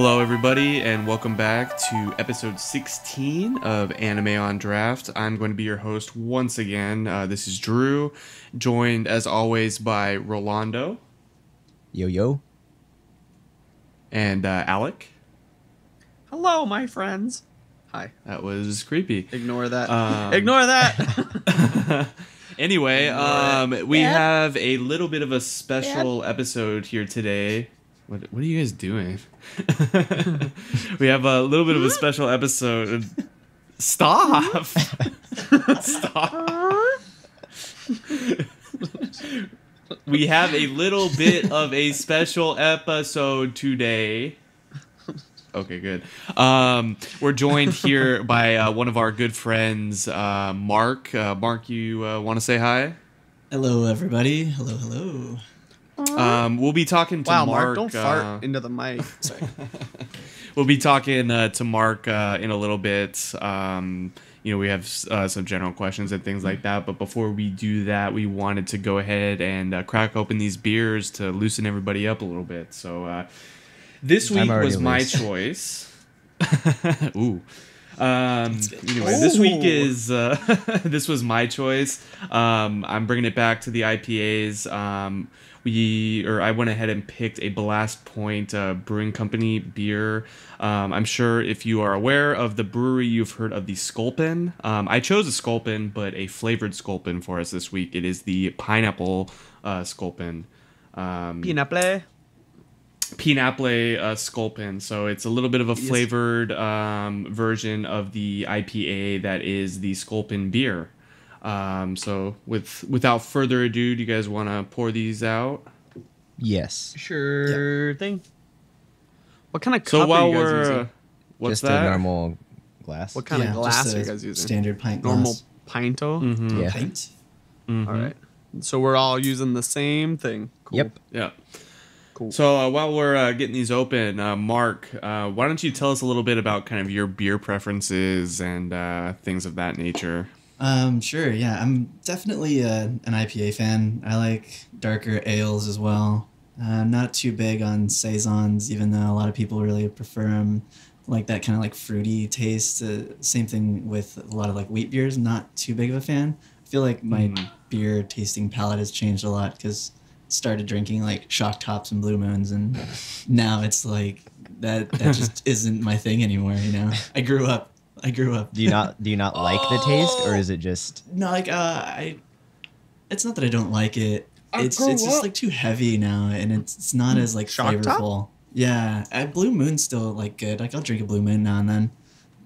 Hello, everybody, and welcome back to episode 16 of Anime on Draft. I'm going to be your host once again. Uh, this is Drew, joined as always by Rolando Yo yo. and uh, Alec. Hello, my friends. Hi. That was creepy. Ignore that. Um, Ignore that. anyway, um, we Dad? have a little bit of a special episode here today. What, what are you guys doing? we have a little bit of a special episode. Stop! Stop! we have a little bit of a special episode today. Okay, good. Um, we're joined here by uh, one of our good friends, uh, Mark. Uh, Mark, you uh, want to say hi? Hello, everybody. Hello, hello. Um, we'll be talking to wow, Mark. Mark, don't uh, fart into the mic. Sorry. We'll be talking uh, to Mark uh, in a little bit. Um, you know, we have uh, some general questions and things like that. But before we do that, we wanted to go ahead and uh, crack open these beers to loosen everybody up a little bit. So uh, this week already was my loose. choice. Ooh. Um, good. anyway, this week is uh, this was my choice. Um, I'm bringing it back to the IPAs. Um, we or I went ahead and picked a Ballast Point uh, Brewing Company beer. Um, I'm sure if you are aware of the brewery, you've heard of the Sculpin. Um, I chose a Sculpin, but a flavored Sculpin for us this week. It is the pineapple uh, Sculpin. Um, Pinaple. Pineapple uh, Sculpin. So it's a little bit of a flavored um, version of the IPA that is the Sculpin beer. Um, so with without further ado, do you guys want to pour these out? Yes. Sure thing. What kind of cup So while are you guys we're using? uh, what's Just that? a normal glass. What kind Yeah, of glass just are you guys using? Standard pint Normal glass. pinto. Mhm. Yeah. Pint. Mhm. All right. So we're all using the same thing. Cool. Yep. Yeah. Cool. So uh, while we're uh, getting these open, uh, Mark, uh, why don't you tell us a little bit about kind of your beer preferences and uh, things of that nature? Um, sure. Yeah, I'm definitely uh, an IPA fan. I like darker ales as well. Uh, not too big on saisons, even though a lot of people really prefer them. Like that kind of like fruity taste. Uh, same thing with a lot of like wheat beers. Not too big of a fan. I feel like my Mhm. beer tasting palate has changed a lot because started drinking like shock tops and blue moons, and now it's like that. That just isn't my thing anymore. You know, I grew up. I grew up. Do you not do you not like the taste or is it just No, like uh, I. It's not that I don't like it. I It's grew it's just like too heavy now, and it's it's not as like Shock top? flavorful. Yeah, uh, Blue Moon's still like good. Like I'll drink a Blue Moon now and then,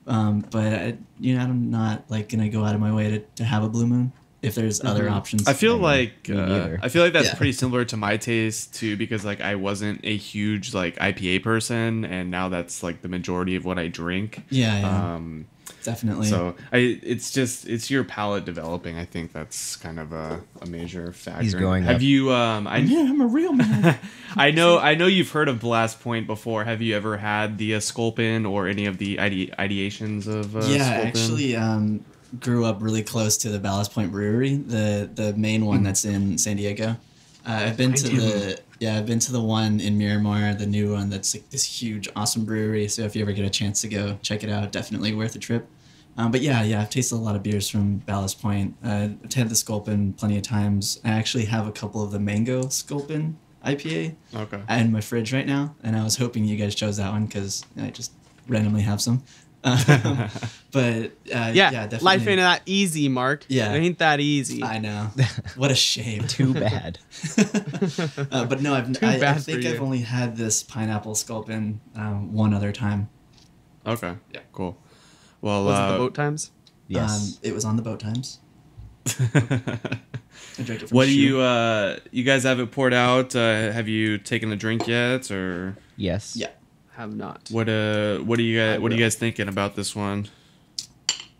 um, but I, you know I'm not like gonna go out of my way to, to have a Blue Moon if there's other Mhm. options. I feel like uh. I feel like that's Yeah. pretty similar to my taste too, because like I wasn't a huge like IPA person, and now that's like the majority of what I drink. yeah, yeah, Um, definitely. so I, it's just it's your palate developing. I think that's kind of a, a major factor. He's going. Have up. you? Um, I yeah, I'm a real man. I know I know you've heard of Ballast Point before. Have you ever had the uh, Sculpin or any of the ide- ideations of? Uh, yeah, Sculpin? actually um, grew up really close to the Ballast Point Brewery, the the main one that's in San Diego. Uh, I've been to the yeah, I've been to the one in Miramar, the new one that's like this huge, awesome brewery. So if you ever get a chance to go check it out, definitely worth a trip. Um, but yeah, yeah, I've tasted a lot of beers from Ballast Point. Uh, I've had the Sculpin plenty of times. I actually have a couple of the Mango Sculpin IPA Okay. in my fridge right now, and I was hoping you guys chose that one because I just randomly have some. Um, but uh, Yeah, yeah, definitely. life ain't that easy, Mark. Yeah. It ain't that easy. I know. What a shame. too bad? uh, but no, I've, I, I bad for think I've only had this pineapple sculpin um, one other time. Okay. Yeah. Cool. Well, Was uh, it the boat times? Yes. Um, it was on the boat times. I drank it from what do you uh you guys have it poured out uh have you taken a drink yet or yes. Yeah. Have not. what uh what are you guys what are you guys thinking about this one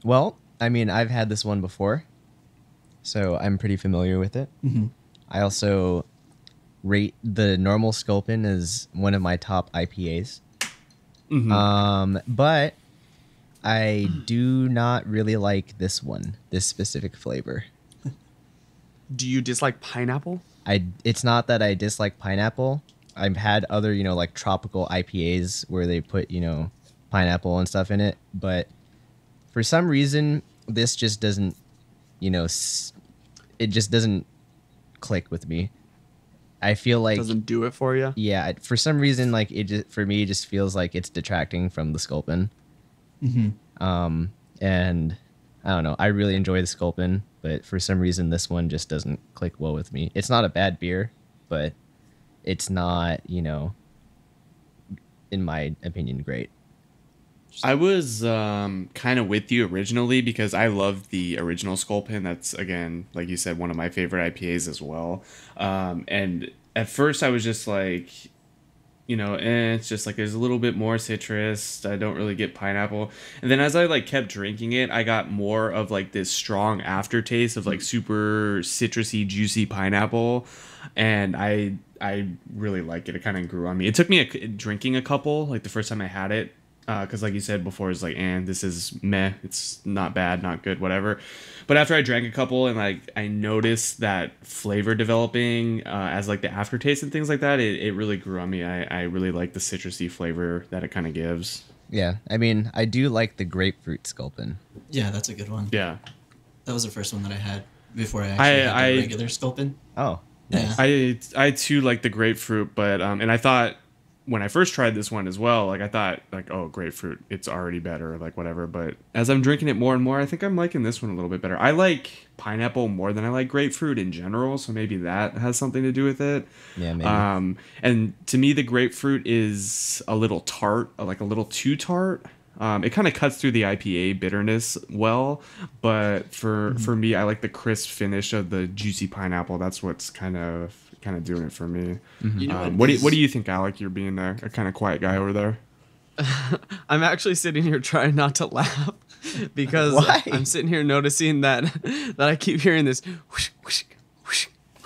Well, I mean, I've had this one before. So I'm pretty familiar with it. Mhm. I also rate the normal Sculpin as one of my top IPAs. Mhm. Um, but I do not really like this one, this specific flavor. Do you dislike pineapple? I it's not that I dislike pineapple. I've had other you know like tropical IPAs where they put you know pineapple and stuff in it, but for some reason this just doesn't you know it just doesn't click with me. I feel like Doesn't do it for you. yeah, for some reason like it just for me it just feels like it's detracting from the Sculpin. Mm-hmm. Um and I don't know. I really enjoy the Sculpin, but for some reason this one just doesn't click well with me. It's not a bad beer, but it's not, you know, in my opinion, great. I was um, kind of with you originally because I love the original Sculpin. That's again, like you said, one of my favorite IPAs as well. Um, and at first, I was just like, you know, eh, it's just like there's a little bit more citrus. I don't really get pineapple. And then as I like kept drinking it, I got more of like this strong aftertaste of like super citrusy, juicy pineapple, and I I really like it. It kind of grew on me. It took me a, drinking a couple like the first time I had it because like you said before it's like and this is meh it's not bad not good whatever but after i drank a couple and like i noticed that flavor developing uh, as like the aftertaste and things like that it, it really grew on me i, I really like the citrusy flavor that it kind of gives Yeah, I mean, I do like the grapefruit Sculpin. Yeah, that's a good one. yeah That was the first one that I had before I actually I- had the I- regular Sculpin. Oh, I i too like the grapefruit but um and i thought when I first tried this one as well, like I thought like oh grapefruit, it's already better, like whatever. But as I'm drinking it more and more, I think I'm liking this one a little bit better. I like pineapple more than I like grapefruit in general, so maybe that has something to do with it. yeah, maybe. Um, and to me, the grapefruit is a little tart, like a little too tart. Um, it kind of cuts through the IPA bitterness well, but for for me, I like the crisp finish of the juicy pineapple. That's what's kind of kind of doing it for me. You know Um, what do you, is- what do you think, Alec? You're being a, a kind of quiet guy over there. I'm actually sitting here trying not to laugh because Why? I'm sitting here noticing that that I keep hearing this whoosh, whoosh,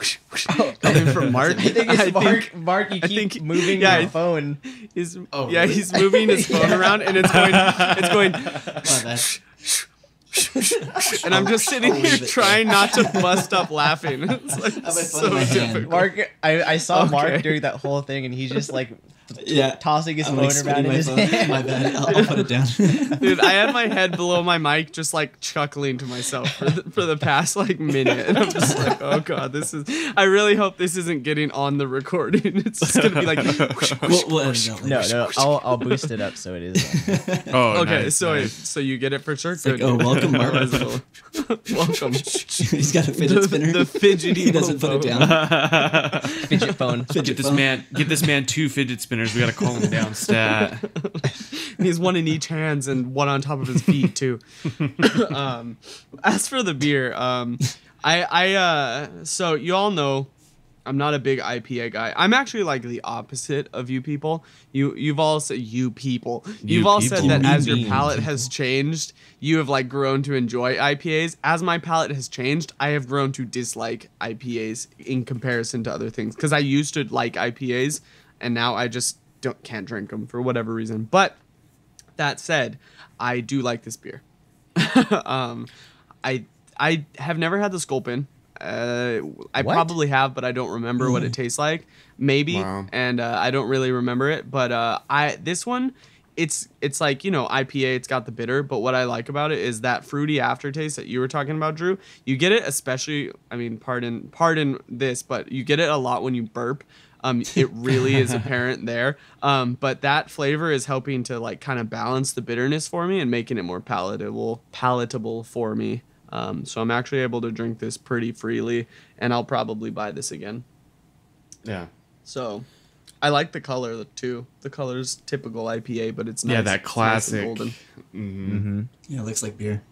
whoosh, whoosh, whoosh, coming from Mark. I think it's I Mark. think Mark, you I keep think- moving yeah, your phone. he's Oh, yeah really? he's moving his phone around and it's going it's going bad. and I'm just sitting I'll here trying not to bust up laughing. It's like have my phone so in my hand. difficult. Mark, I, I saw Okay. Mark during that whole thing, and he's just like Yeah. tossing his I'm phone like around in my his phone. hand. My bad. I'll, I'll put it down. Dude, I had my head below my mic, just like chuckling to myself for the, for the past like minute, and I'm just like, "Oh god, this is." I really hope this isn't getting on the recording. It's just gonna be like, whoosh, whoosh, we'll, we'll edit it out No, no, I'll, I'll boost it up so it is. Oh, okay, nice, so nice. so you get it for sure. like, oh, welcome, Mark. welcome. He's got a fidget spinner. the fidgety He doesn't put it down. Fidget phone. Get Fidget this man, get this man two fidget spinners. We gotta call him down stat. He's one in each hands and one on top of his feet too. um, as for the beer, um, I I uh, so you all know I'm not a big IPA guy. I'm actually like the opposite of you people. You you've all said you people. You've You all said that You as your palate has changed, you have like grown to enjoy IPAs. As my palate has changed, I have grown to dislike IPAs in comparison to other things because I used to like IPAs and now I just don't can't drink them for whatever reason. But that said, I do like this beer. um, I I have never had the Sculpin. Uh, I What? probably have, but I don't remember what it tastes like. Maybe, Wow. and uh, I don't really remember it. But uh, I this one, it's it's like you know IPA. It's got the bitter, but what I like about it is that fruity aftertaste that you were talking about, Drew. You get it, especially. I mean, pardon pardon this, but you get it a lot when you burp. Um, it really is apparent there. Um, but that flavor is helping to like kind of balance the bitterness for me and making it more palatable palatable for me. Um, so I'm actually able to drink this pretty freely, and I'll probably buy this again. Yeah, So I like the color too. The color's typical IPA, but it's nice. yeah, It's that nice classic. golden. hmm Mm-hmm. yeah, it looks like beer.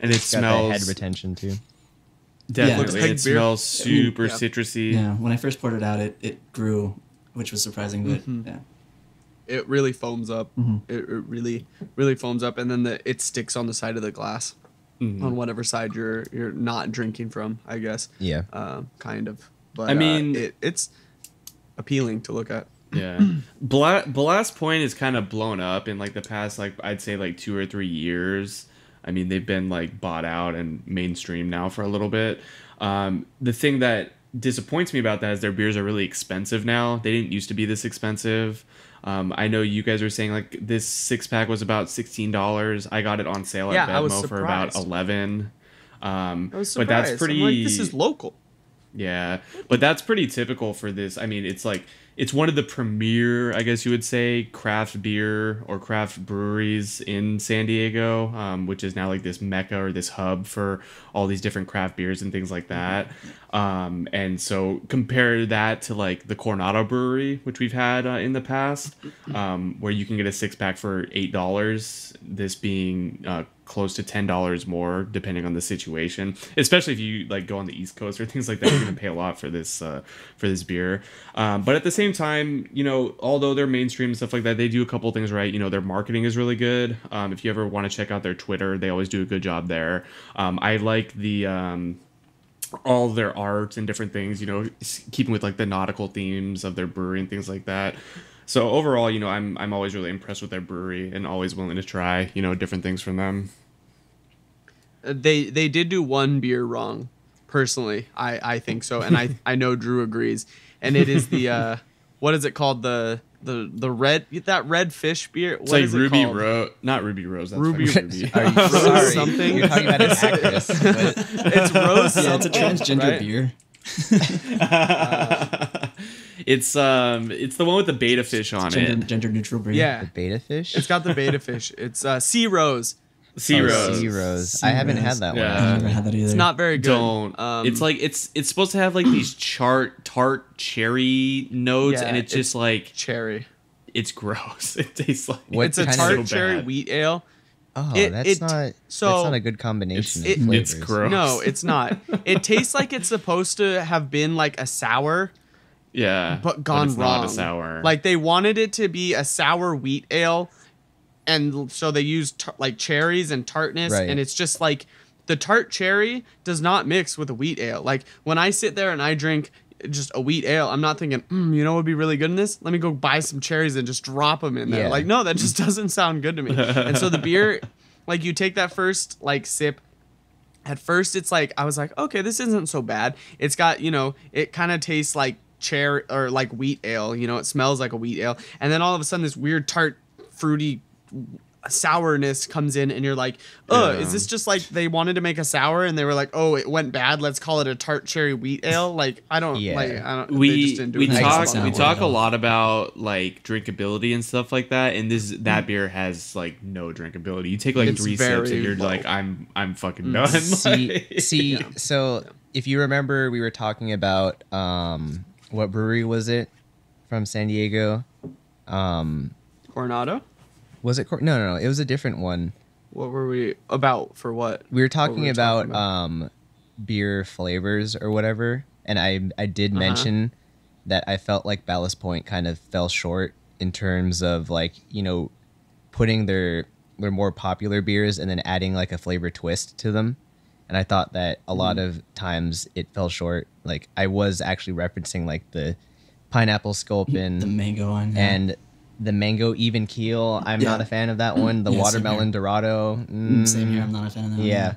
And it Got that smells head retention too. Definitely. Looks like it beer. smells super Yeah. citrusy. Yeah, when I first poured it out, it, it grew, which was surprising, but Mhm. yeah. It really foams up. Mhm. It, it really, really foams up, and then the it sticks on the side of the glass Mhm. on whatever side you're you're not drinking from. I guess. Yeah. Um, kind of. But I I mean- mean, it, it's appealing to look at. Yeah. Bla- Ballast Point is kind of blown up in like the past, like I'd say like two or three years. I mean, they've been like bought out and mainstream now for a little bit. Um, the thing that disappoints me about that is their beers are really expensive now. They didn't used to be this expensive. Um, I know you guys are saying like this six pack was about sixteen dollars. I got it on sale Yeah, at I was BevMo for about eleven. Um, I was but that's pretty. Like, this is local. Yeah, but that's pretty typical for this. I mean, it's like it's one of the premier, I guess you would say, craft beer or craft breweries in San Diego, um, which is now like this mecca or this hub for all these different craft beers and things like that. Um, and so compare that to like the Coronado Brewery, which we've had uh, in the past, um, where you can get a six pack for eight dollars. This being uh, close to ten dollars more, depending on the situation. Especially if you like go on the East Coast or things like that, you're gonna pay a lot for this uh, for this beer. Um, but at the same time, you know, although they're mainstream and stuff like that, they do a couple things right. You know, their marketing is really good. Um, if you ever want to check out their Twitter, they always do a good job there. Um, I like the um, all their art and different things, you know, keeping with like the nautical themes of their brewery and things like that. So overall, you know, I'm I'm always really impressed with their brewery and always willing to try, you know, different things from them. Uh, They they did do one beer wrong, personally. I I think so, and I I know Drew agrees. And it is the uh, what is it called the the the red that red fish beer? It's What like is it Ruby called? Rose, not Ruby Rose. That's Ruby- fucking Ruby. Are you Rose sorry? something? You're talking about an actress. but It's rose. Yeah, it's a transgender right? beer. it's um, it's the one with the betta fish on Gender, it. gender neutral beer. Yeah, the betta fish. it's got the betta fish. It's uh, sea rose. Sea Oh, Rose. Sea Rose. I haven't had Rose. that Yeah. one. I've never had that either. It's not very good. Don't. Um, it's like it's it's supposed to have like these chart tart cherry notes, Yeah, and it's it's- just like cherry. it's gross. It tastes like What it's a kind of- tart So cherry bad. wheat ale. Oh, It- that's it- not. so- that's not a good combination It's- of it- it's gross. No, it's not. It tastes like it's supposed to have been like a sour, yeah, but gone it's wrong. Not a sour. Like they wanted it to be a sour wheat ale, and so they use tar- like cherries and tartness, Right. and it's just like the tart cherry does not mix with a wheat ale. Like when I sit there and I drink just a wheat ale, I'm not thinking, mm, you know, what would be really good in this. Let me go buy some cherries and just drop them in there. Yeah. Like no, that just doesn't sound good to me. and so the beer, like you take that first like sip at first it's like I was like, okay, this isn't so bad. It's got, you know, it kind of tastes like cherry or like wheat ale, you know, it smells like a wheat ale. And then all of a sudden this weird tart fruity sourness comes in and you're like, "Oh, Yeah. is this just like they wanted to make a sour and they were like, "Oh, it went bad. Let's call it a tart cherry wheat ale." Like, I don't Yeah. like I don't they we just didn't do we it talk we talk a lot about like drinkability and stuff like that, and this that beer has like no drinkability. You take like It's three sips and you're low. like, I'm I'm fucking done. see, Like- see. So if you remember, we were talking about um, what brewery was it from San Diego? Um, Coronado? Was it? Cor- no, no, no. It was a different one. What were we about for what? We were were talking we about, talking about? um, beer flavors or whatever, and I I did Uh-huh. mention that I felt like Ballast Point kind of fell short in terms of like you know putting their their more popular beers and then adding like a flavor twist to them. And I thought that a lot Mm. of times it fell short. Like I was actually referencing like the pineapple sculpin the mango one. yeah. and the mango even keel. I'm Yeah. not a fan of that one. The Yeah, watermelon. Dorado. Mm, Same here. mm, I'm not a fan of that. one. Yeah.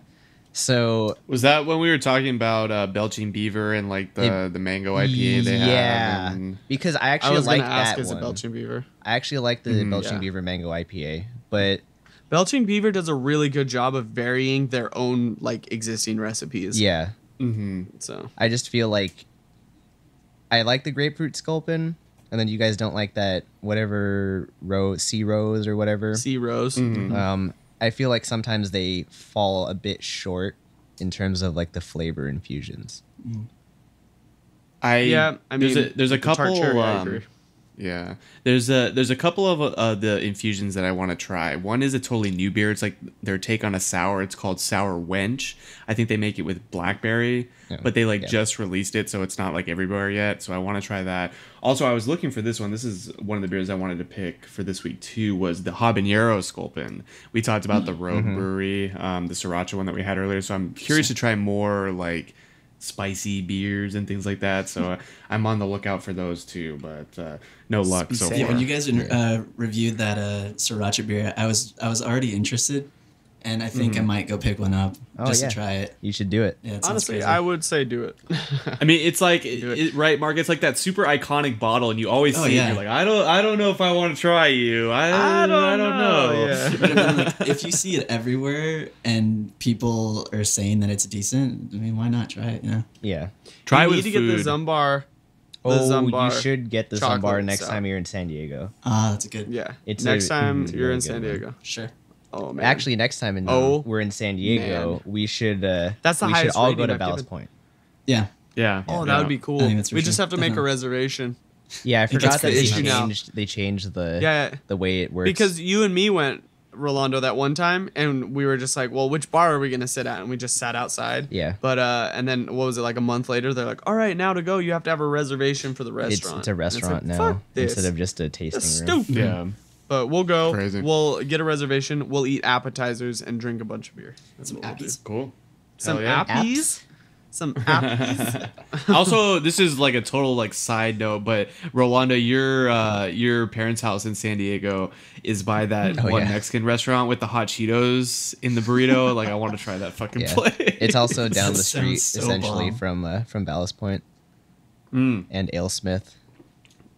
So Was that when we were talking about uh, Belching Beaver and like the the mango IPA they yeah, have? And because I I actually was like gonna ask that is it one. Belching Beaver? I actually like the Mhm. Belching Yeah. Beaver Mango IPA, but Belching Beaver does a really good job of varying their own like existing recipes. yeah, hmm So I just feel like I like the grapefruit sculpin, and then you guys don't like that whatever rose, sea rose or whatever. Sea Rose. Mhm. Um, I feel like sometimes they fall a bit short in terms of like the flavor infusions. I Yeah, I mean, there's a, there's a the tart couple. cherry, I um, agree. Yeah, there's a there's a couple of uh, the infusions that I want to try. One is a totally new beer. It's like their take on a sour. It's called Sour Wench. I think they make it with blackberry, Yeah. but they like Yeah. just released it, so it's not like everywhere yet. So I want to try that. Also, I was looking for this one. This is one of the beers I wanted to pick for this week too. Was the Habanero Sculpin. We talked about the Rogue Brewery, um, the Sriracha one that we had earlier. So I'm curious to try more like spicy beers and things like that. So uh, I'm on the lookout for those too, but uh, no luck so Yeah, far. when you guys uh, reviewed that uh, sriracha beer, I was I was already interested and I think I might go pick one up Oh, just yeah. to try it. You should do it. Yeah, it Honestly, crazy. I would say do it. I mean, it's like it. it, right, Mark. It's like that super iconic bottle, and you always Oh, see it. yeah. You're like, I don't, I don't know if I want to try you. I, I don't I don't know. know, yeah. But I mean, like, if you see it everywhere and people are saying that it's decent, I mean, why not try it? You know? Yeah. Try you with need to get the food. Zumbar. The Oh, Zumbar you should get the Zumbar next stuff. time you're in San Diego. Ah, that's a good. Yeah. It's Next a- time it's you're really in good San one. Diego. Sure. Oh man. Actually, next time in Oh, we're in San Diego, man. we should. Uh, That's the we should all go to I've Ballast given. Point. Yeah. Yeah. Oh, Yeah. that would be cool. I think that's for we just have to make a reservation. Yeah, I forgot that the they issue now. changed. They changed the Yeah, yeah. the way it works because you and me went Rolando that one time, and we were just like, "Well, which bar are we gonna sit at?" And we just sat outside. Yeah. But uh, and then what was it like a month later? They're like, "All right, now to go, you have to have a reservation for the restaurant." it's a And like, restaurant now instead of just a tasting That's room. stupid. Yeah. But we'll go. Crazy. We'll get a reservation. We'll eat appetizers and drink a bunch of beer. That's Some what we'll appies. Cool. Some Hell yeah. appies. Some appies. also, this is like a total like side note, but Rolando, your uh, your parents' house in San Diego is by that Oh, one yeah. Mexican restaurant with the hot Cheetos in the burrito. like, I want to try that fucking Yeah. place. It's also down the street, so essentially bomb. from uh, from Ballast Point Mm, and AleSmith.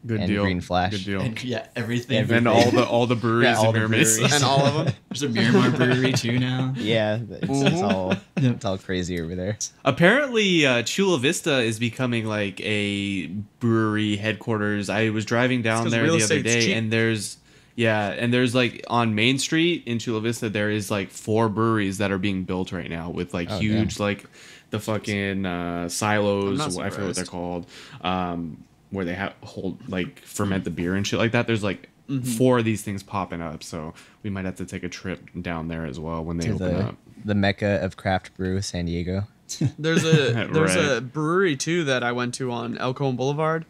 Good And deal. Green Flash. Good deal. And yeah, everything. Everything. And all the all the breweries Yeah, all in the Miramar. breweries. and all of them. There's a Miramar brewery too now. Yeah, it's, it's Mhm. all it's all crazy over there. Apparently, uh, Chula Vista is becoming like a brewery headquarters. I was driving down there the other day, cheap. and there's yeah, and there's like on Main Street in Chula Vista, there is like four breweries that are being built right now with like Oh, huge like the fucking uh, silos. I'm not I forget what they're called. Um, where they have hold like ferment the beer and shit like that. There's like Mm-hmm. four of these things popping up, so we might have to take a trip down there as well when they To open the up. the mecca of craft brew, San Diego. There's a there's Right. a brewery too that I went to on El Cajon Boulevard.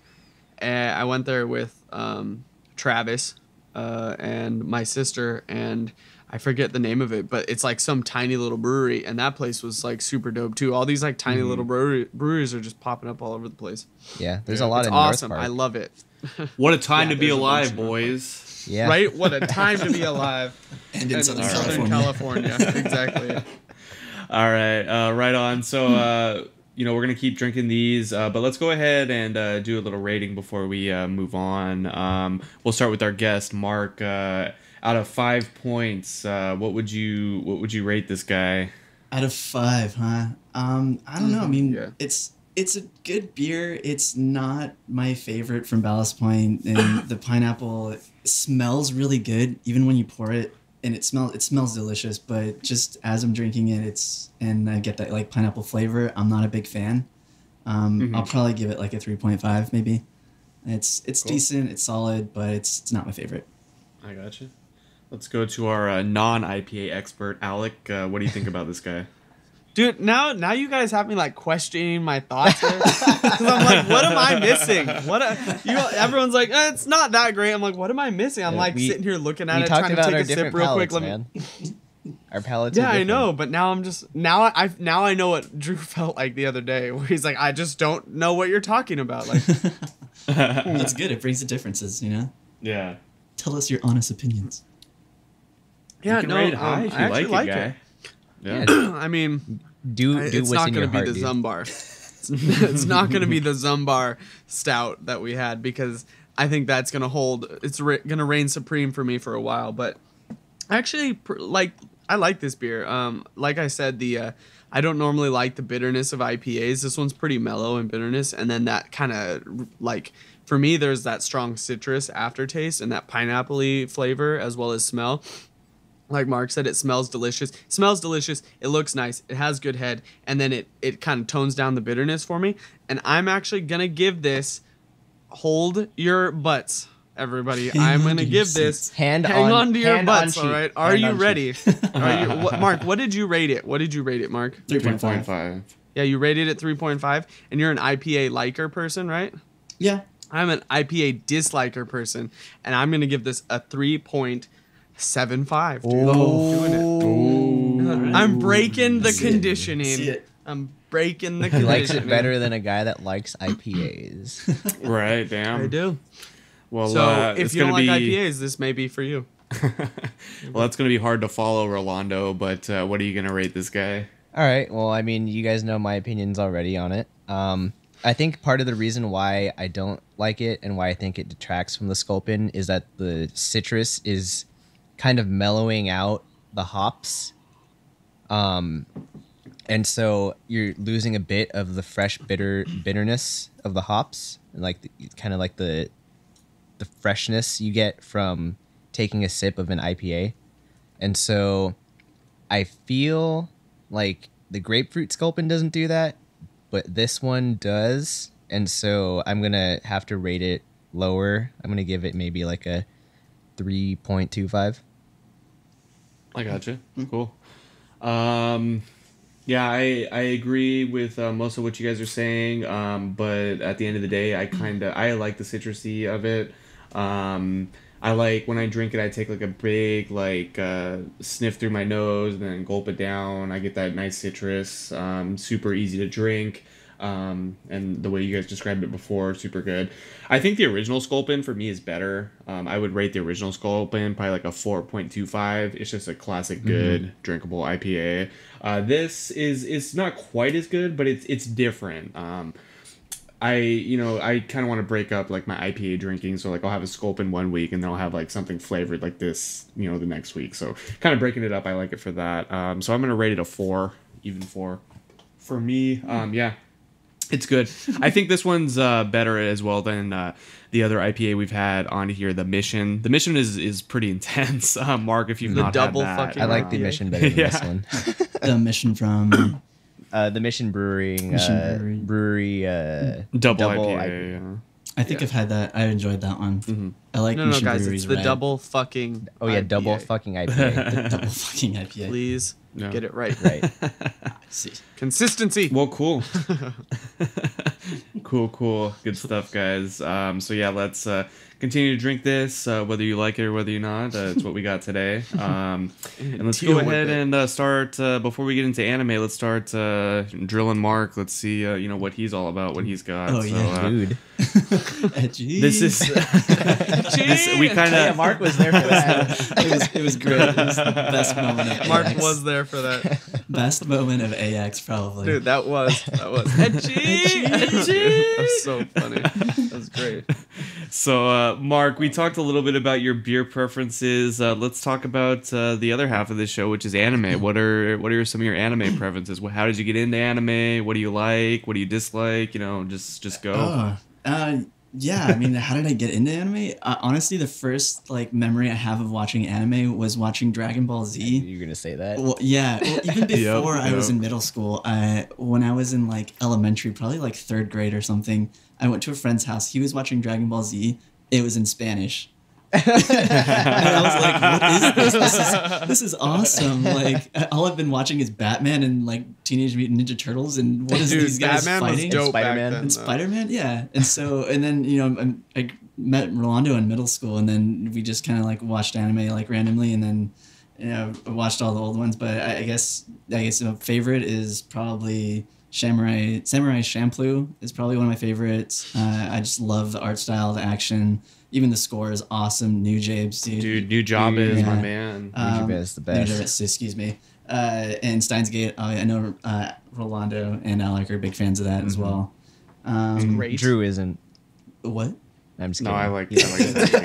And I went there with um, Travis uh, and my sister and I forget the name of it, but it's like some tiny little brewery, and that place was like super dope too. All these like tiny Mm-hmm. little brewery, breweries are just popping up all over the place. Yeah, there's Yeah, a lot It's in awesome. North I love it. What a time Yeah, to be there's a bunch alive, in North Park. boys. yeah, Right? What a time to be alive. And in in Southern, Southern California. California. exactly. All right, uh, right on. So, uh, you know, we're gonna keep drinking these, uh, but let's go ahead and uh, do a little rating before we uh, move on. Um, we'll start with our guest, Mark. Out of five points, uh, what would you what would you rate this guy? Out of five, huh? Um, I don't know. I mean, Yeah. it's it's a good beer. It's not my favorite from Ballast Point. Point, and the pineapple smells really good, even when you pour it, and it smells it smells delicious. But just as I'm drinking it, it's and I get that like pineapple flavor. I'm not a big fan. Um, Mhm. I'll probably give it like a three point five, maybe. It's it's Cool. decent. It's solid, but it's it's not my favorite. I got you. Let's go to our uh, non IPA expert, Alec. Uh, what do you think about this guy? Dude, now now you guys have me like questioning my thoughts. Cause I'm like, what am I missing? What a, you? Everyone's like, eh, it's not that great. I'm like, what am I missing? I'm Yeah, like we- sitting here looking at it, trying to take a sip real palates, quick. Let me. Our palates. are Yeah, I know, but now I'm just now I now I know what Drew felt like the other day, where he's like, I just don't know what you're talking about. Like, That's good. It brings the differences, you know. yeah. Tell us your honest opinions. Yeah, no, um, I actually like, like it, it. Yeah. I mean, Do I- do it's not going to be heart, the dude. Zumbar. It's, it's not going to be the Zumbar stout that we had because I think that's going to hold. It's re- going to reign supreme for me for a while. But actually, pr- like I like this beer. Um, like I said, the uh, I don't normally like the bitterness of IPAs. This one's pretty mellow in bitterness, and then that kind of like for me, there's that strong citrus aftertaste and that pineapple flavor as well as smell like Mark said, it smells delicious. It smells delicious. It looks nice. It has good head, and then it it kind of tones down the bitterness for me. And I'm actually gonna give this. Hold your butts, everybody. Hang I'm gonna to your give this. seats. Hand hang on- on, to your butts. All right. Are Hand you ready? Are you, what, Mark? What did you rate it? What did you rate it, Mark? Three Three point point five. five. Yeah, you rated it 3.5, and you're an IPA liker person, right? Yeah. I'm an IPA disliker person, and I'm gonna give this a 3.75. Dude. Doing it. Ooh. I'm breaking the See it. conditioning. See it. I'm breaking the He conditioning. likes it better than a guy that likes IPAs. Right, damn. I do. Well, So uh, if you don't like be, IPAs, this may be for you. well, that's going to be hard to follow, Rolando. But uh, what are you going to rate this guy? All right. Well, I mean, you guys know my opinions already on it. Um, I think part of the reason why I don't like it and why I think it detracts from the Sculpin is that the citrus is kind of mellowing out the hops. Um, and so you're losing a bit of the fresh bitter bitterness of the hops, like the, kind of like the the freshness you get from taking a sip of an IPA. And so I feel like the grapefruit sculpin doesn't do that, but this one does. And so I'm going to have to rate it lower. I'm going to give it maybe like a 3.25. I gotcha. Cool. Um, yeah, I I agree with uh, most of what you guys are saying. Um, but at the end of the day, I kind of I like the citrusy of it. Um, I like when I drink it, I take like a big like uh, sniff through my nose and then gulp it down. I get that nice citrus. Um, super easy to drink. Um, and the way you guys described it before, super good. I think the original Sculpin for me is better. Um, I would rate the original Sculpin probably like a 4.25. It's just a classic, good, drinkable IPA. Uh, this is it's not quite as good, but it's it's different. Um, I you know I kind of want to break up like my IPA drinking, so like I'll have a Sculpin one week and then I'll have like something flavored like this, you know, the next week. So kind of breaking it up, I like it for that. Um, so I'm gonna rate it a four, even four, for me. Um, yeah, it's good. I think this one's uh, better as well than uh, the other IPA we've had on here. The Mission. The Mission is is pretty intense. Uh, Mark, if you've The not double had that, fucking I like the IPA. mission better than this one. The mission from Uh, the Mission Brewing Mission uh, Brewery. brewery. uh, double, Double IPA. IPA. yeah. I think Yeah. I've had that. I enjoyed that one. Mhm. I like No, no, guys, Brewery's it's the red. double fucking. oh yeah, double fucking IPA. double fucking IPA. Please Yeah. get it right. right. See. Consistency. Well, cool. cool, cool. Good stuff, guys. Um, so yeah, let's uh, continue to drink this, uh, whether you like it or whether you're not. Uh, it's what we got today. Um, and let's Deal go ahead and uh, start uh, before we get into anime. Let's start uh, drilling Mark. Let's see, uh, you know, what he's all about, what he's got. Oh, so, yeah. uh, Dude. This is this, we kind of Yeah, of Mark was there for that. it was it was great. It was the best moment of Mark was there for that. best moment of AX probably. Dude, that was that was edgy. edgy. That's so funny. That's great. So, uh, Mark, we talked a little bit about your beer preferences. Uh, let's talk about uh, the other half of the show, which is anime. What are what are some of your anime preferences? How did you get into anime? What do you like? What do you dislike? You know, just just go. Oh, uh, yeah. I mean, how did I get into anime? Uh, honestly, the first like memory I have of watching anime was watching Dragon Ball Z. You're gonna say that? Well, yeah. Well, even before I was in middle school, I when I was in like elementary, probably like third grade or something, I went to a friend's house. He was watching Dragon Ball Z. It was in Spanish. And I was like, "What is this? This is, this is awesome!" Like, all I've been watching is Batman and like Teenage Mutant Ninja Turtles, and what is Dude, these guys Batman fighting? was dope Spider-Man. back then. and. Spider Man, yeah. And so, and then you know, I'm- I met Rolando in middle school, and then we just kind of like watched anime like randomly, and then you know I watched all the old ones. But I, I guess I guess a favorite is probably Samurai Samurai Champloo is probably one of my favorites. Uh, I just love the art style, the action, even the score is awesome. Nujabes, dude. Dude, new job is my Yeah. man. New Jabez is the New best. Jabez, excuse me. Uh, and Steins Gate, I, I know uh, Rolando and Alec are big fans of that as Mhm. well. Um, Great. Drew isn't. what? I'm just No, kidding. I like- He's- I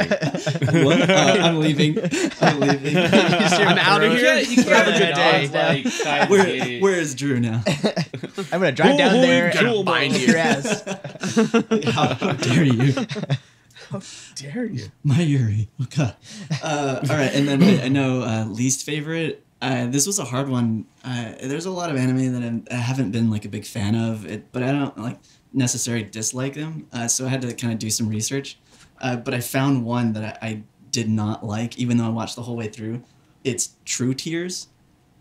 like what? Uh, I'm leaving. I'm leaving. I'm out of here. You can have a good day. Like, Where, where is Drew now? I'm gonna drive down there and cow, bind your ass. how, how dare you? Dare you? My Yuri. Oh, God. Uh, all right, and then I, I know uh, least favorite. Uh, this was a hard one. Uh, there's a lot of anime that I'm, I haven't been like a big fan of, it, but I don't like necessarily dislike them. Uh, so I had to kind of do some research. Uh, but I found one that I, I did not like, even though I watched the whole way through. It's True Tears.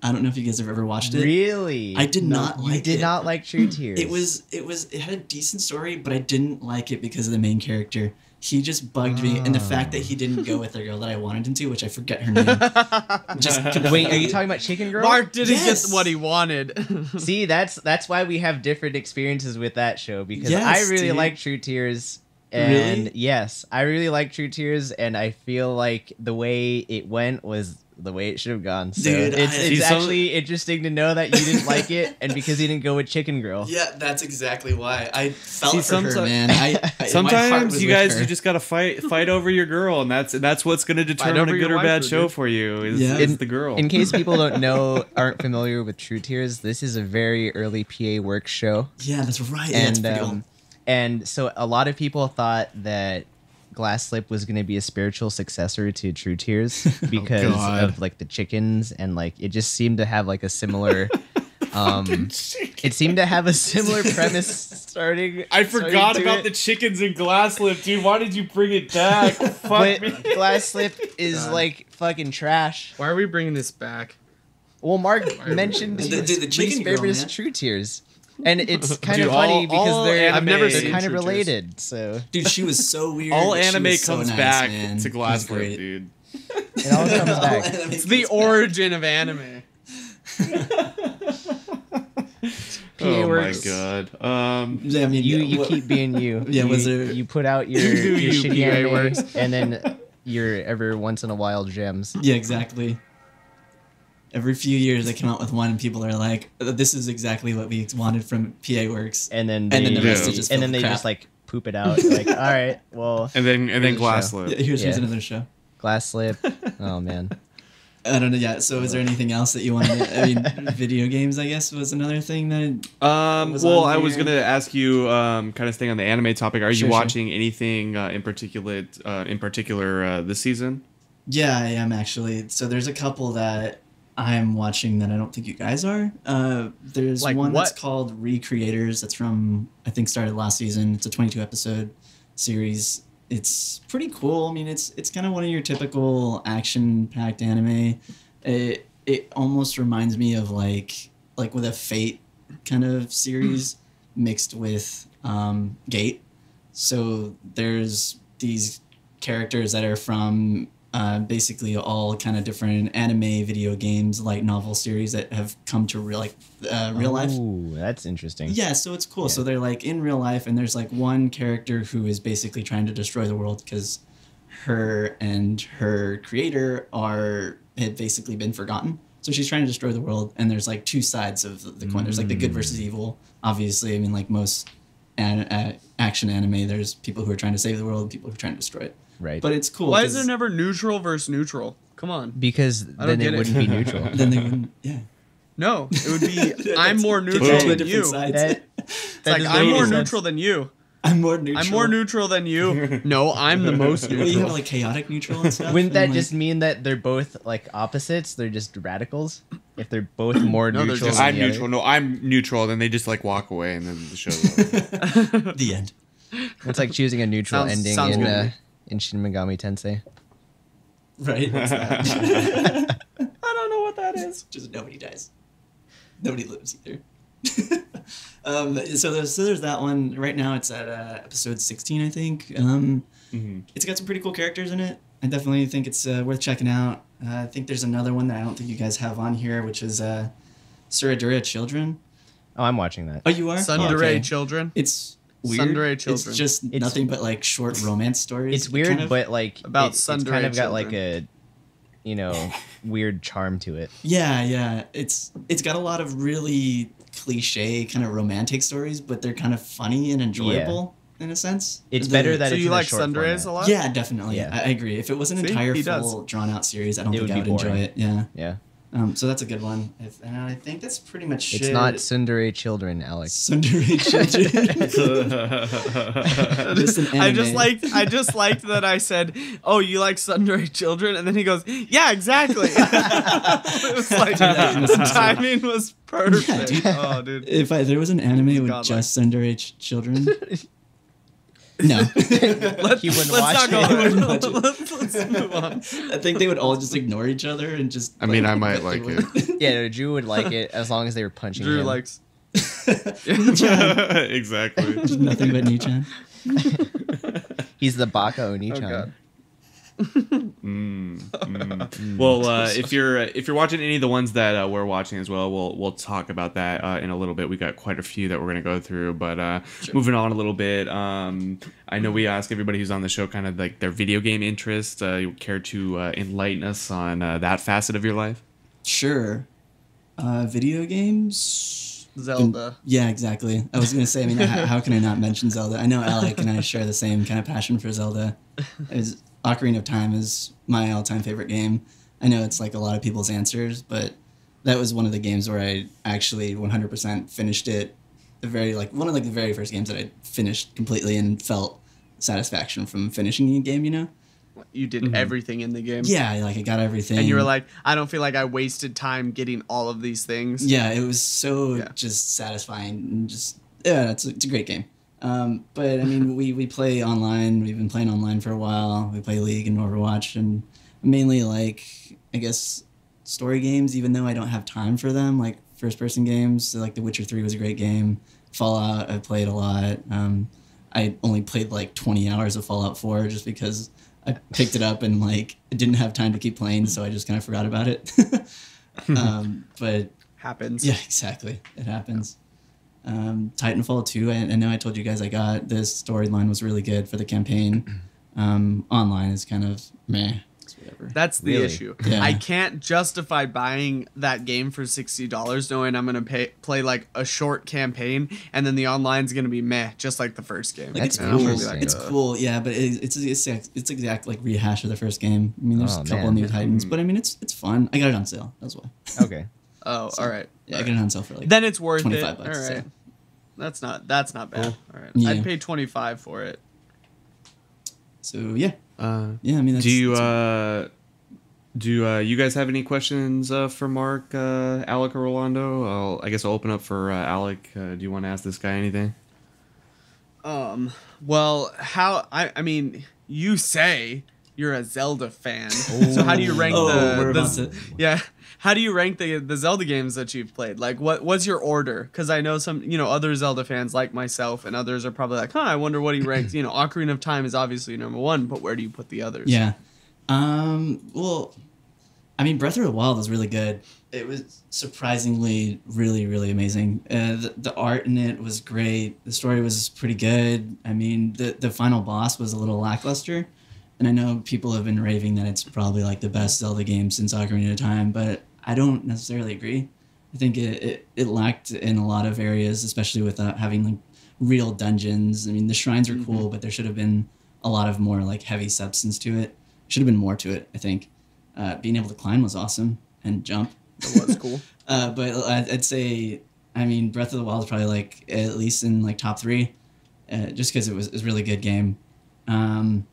I don't know if you guys have ever watched it. Really? I did No, not You like did it. not like True Tears. It was it was it had a decent story, but I didn't like it because of the main character. He just bugged me, and the fact that he hmm. didn't go with the girl that I wanted him to, which I forget her name, just Wait, are you talking about Chicken Girl? Mark didn't Yes. get what he wanted. See, that's that's why we have different experiences with that show because I really dude. like True Tears, And Really? yes, I really like True Tears, and I feel like the way it went was the way it should have gone. So Dude, it's, I- it's See, some- actually interesting to know that you didn't like it, and because you didn't go with Chicken Girl. Yeah, that's exactly why I felt See, for her, man. I, I Sometimes you guys her. you just gotta fight fight over your girl, and that's that's what's gonna determine a good or bad show dude. for you. Is, Yeah. is In- the girl? In case people don't know, aren't familiar with True Tears, this is a very early PA work show. Yeah, that's right. yeah, it's and pretty um, and so a lot of people thought that Glasslip was going to be a spiritual successor to True Tears because God. of like the chickens and like it just seemed to have like a similar um it seemed to have a similar premise starting I forgot to about it. the chickens in Glasslip, dude. Why did you bring it back? Fuck but me. Glasslip is God. like fucking trash. Why are we bringing this back? Well, Mark mentioned doing his this? The chicken least girl, favorite is. True Tears. And it's kind Dude, of funny all- because all they're, I've never they're kind of related. So Dude, she was so weird. All anime was so comes nice, back man. to She glass was dude. it all comes All back. anime It's the back. origin of anime. oh Works. my god. Um, Yeah, I mean, you yeah, you what- keep being you. Yeah, you, was there- you put out your, You do your you, shitty PA anime, works. and then your every once in a while gems. Yeah, exactly. Every few years they come out with one, and people are like, "This is exactly what we wanted from PA Works." And then they, And then the rest and is just then they with just like poop it out. Like, all right, well, and then and then glass show. lip. Yeah, here's, here's another show. Glasslip. Oh man, I don't know. Yeah. So, is there anything else that you wanted? To, I mean, video games, I guess, was another thing that. Um, was well, I was gonna ask you, um, kind of staying on the anime topic. Are Sure, you sure. watching anything uh, in particular, uh, in particular uh, this season? Yeah, I am actually. So there's a couple that I'm watching that I don't think you guys are. Uh, there's Like one what? that's called Re:Creators. That's from I think started last season. It's a 22 episode series. It's pretty cool. I mean, it's it's kind of one of your typical action packed anime. It it almost reminds me of like like with a Fate kind of series mixed with um, Gate. So there's these characters that are from uh, basically all kind of different anime, video games, light novel series that have come to real like uh, real life. Ooh, that's interesting. Yeah, so it's cool. Yeah. So they're like in real life, and there's like one character who is basically trying to destroy the world because her and her creator are had basically been forgotten. So she's trying to destroy the world, and there's like two sides of the coin. There's like the good versus evil. Obviously, I mean, like most an, uh, action anime, there's people who are trying to save the world, and people who are trying to destroy it. Right. But it's cool. Why is there never neutral versus neutral? Come on. because then it it. wouldn't be neutral. then they wouldn't. Yeah. No, it would be I'm more neutral than you. sides. That- It's that like I'm more any sense. neutral than you. I'm more neutral. I'm more neutral than you. No, I'm the most Well, you have like chaotic neutral and stuff. Wouldn't that and, like- just mean that they're both like opposites? They're just radicals. If they're both more No, they're neutral, just- than I'm the other? neutral. No, I'm neutral. Then they just like walk away, and then the show. the end? It's like choosing a neutral Sounds- ending sounds in good to uh, me. In Shin Megami Tensei. Right? What's that? I don't know what that is. just nobody dies. Nobody lives either. um, so there's so there's that one. Right now it's at uh, episode 16, I think. Um, Mhm. It's got some pretty cool characters in it. I definitely think it's uh, worth checking out. Uh, I think there's another one that I don't think you guys have on here, which is uh, Tsurezure Children. Oh, I'm watching that. Oh, you are? Tsundere Oh, okay. children. It's weird. Tsundere children. It's just It's- nothing but like short romance stories. It's weird, kind of. but like About it, it's kind of got like a, you know, weird charm to it. Yeah, yeah. It's it's got a lot of really cliche kind of romantic stories, but they're kind of funny and enjoyable in a sense. It's The- better that So it's you in like short Sundays a lot? Yeah, definitely. Yeah. I, I agree. If it was an See? entire He does. full drawn out series, I don't It think would I be would enjoy it. Yeah. Yeah, Um, so that's a good one. If, and I think that's pretty much it's it. not Tsundere children, Alex. Sundere children. Just an I just anime. liked I just liked that I said, "Oh, you like Sundere children?" and then he goes, "Yeah, exactly." it was like the timing was perfect. dude. oh, dude. if I, there was an anime with just underage children, no. Let's, He wouldn't let's watch not go it. He there. wouldn't watch it. let's, let's move on. I think they would all just ignore each other and just. I mean, I might like it. Yeah, no, Drew would like it as long as they were punching Drew him. likes. exactly. Just nothing but Nichan. He's the Baka Oh god. Mm, mm. Well, uh, if you're uh, if you're watching any of the ones that uh, we're watching as well, we'll we'll talk about that uh, in a little bit. We got quite a few that we're gonna go through, but uh, moving on a little bit. Um, I know we ask everybody who's on the show kind of like their video game interest. Uh, you care to uh, enlighten us on uh, that facet of your life? Sure. Uh, video games. Zelda. Yeah, exactly. I was gonna say. I mean, how, how can I not mention Zelda? I know Alec and I share the same kind of passion for Zelda. Is Ocarina of Time is my all-time favorite game. I know it's like a lot of people's answers, but that was one of the games where I actually 100% finished it. The very like one of like the very first games that I finished completely and felt satisfaction from finishing a game. You know? You did mm-hmm. everything in the game. Yeah, like I got everything. And you were like, I don't feel like I wasted time getting all of these things. Yeah, it was so Yeah. just satisfying and just yeah, it's a, it's a great game. Um, but I mean, we we play online. We've been playing online for a while. We play League and Overwatch, and mainly like I guess story games. Even though I don't have time for them, like first person games. So, like The Witcher Three was a great game. Fallout I played a lot. Um, I only played like twenty hours of Fallout Four just because I picked it up and like didn't have time to keep playing, so I just kind of forgot about it. um, but Happens. yeah, exactly. It happens. Um, Titanfall 2, I, I know I told you guys I got this storyline was really good for the campaign. Um, online is kind of meh. Whatever. That's the Really? issue. Yeah. I can't justify buying that game for sixty dollars, knowing I'm gonna pay play like a short campaign, and then the online's gonna be meh, just like the first game. Like, it's cool. like, it's "Ugh." cool, yeah, but it, it's it's it's exact like rehash of the first game. I mean, there's Oh, a couple man. of new Titans, but I mean, it's it's fun. I got it on sale. That's why. Okay. Oh, all right. Yeah, I got it on sale for like Then it's worth 25 it. bucks, all right. so. That's not that's not bad. All right. Yeah. I'd pay twenty five for it. So yeah, Uh, yeah. I mean, that's, do you that's- uh, do uh, you guys have any questions uh, for Marc, uh, Alec, or Rolando? I'll, I guess I'll open up for uh, Alec. Uh, do you want to ask this guy anything? Um. Well, how I I mean, you say you're a Zelda fan. So how do you rank Oh, the, we're the to- yeah? How do you rank the the Zelda games that you've played? Like, what what's your order? Because I know some you know other Zelda fans like myself and others are probably like, huh, I wonder what he ranks. you know, Ocarina of Time is obviously number one, but where do you put the others? Yeah. Um, well, I mean, Breath of the Wild was really good. It was surprisingly really, really amazing. Uh, the, the art in it was great. The story was pretty good. I mean, the, the final boss was a little lackluster. And I know people have been raving that it's probably like the best Zelda game since Ocarina of Time, but I don't necessarily agree. I think it, it, it lacked in a lot of areas, especially without having like real dungeons. I mean, the shrines are cool, but there should have been a lot of more like heavy substance to it. Should have been more to it, I think. Uh, being able to climb was awesome and jump. That was cool. Uh, but I'd, I'd say, I mean, Breath of the Wild is probably like at least in like top three, uh, just because it was, it was a really good game. Um,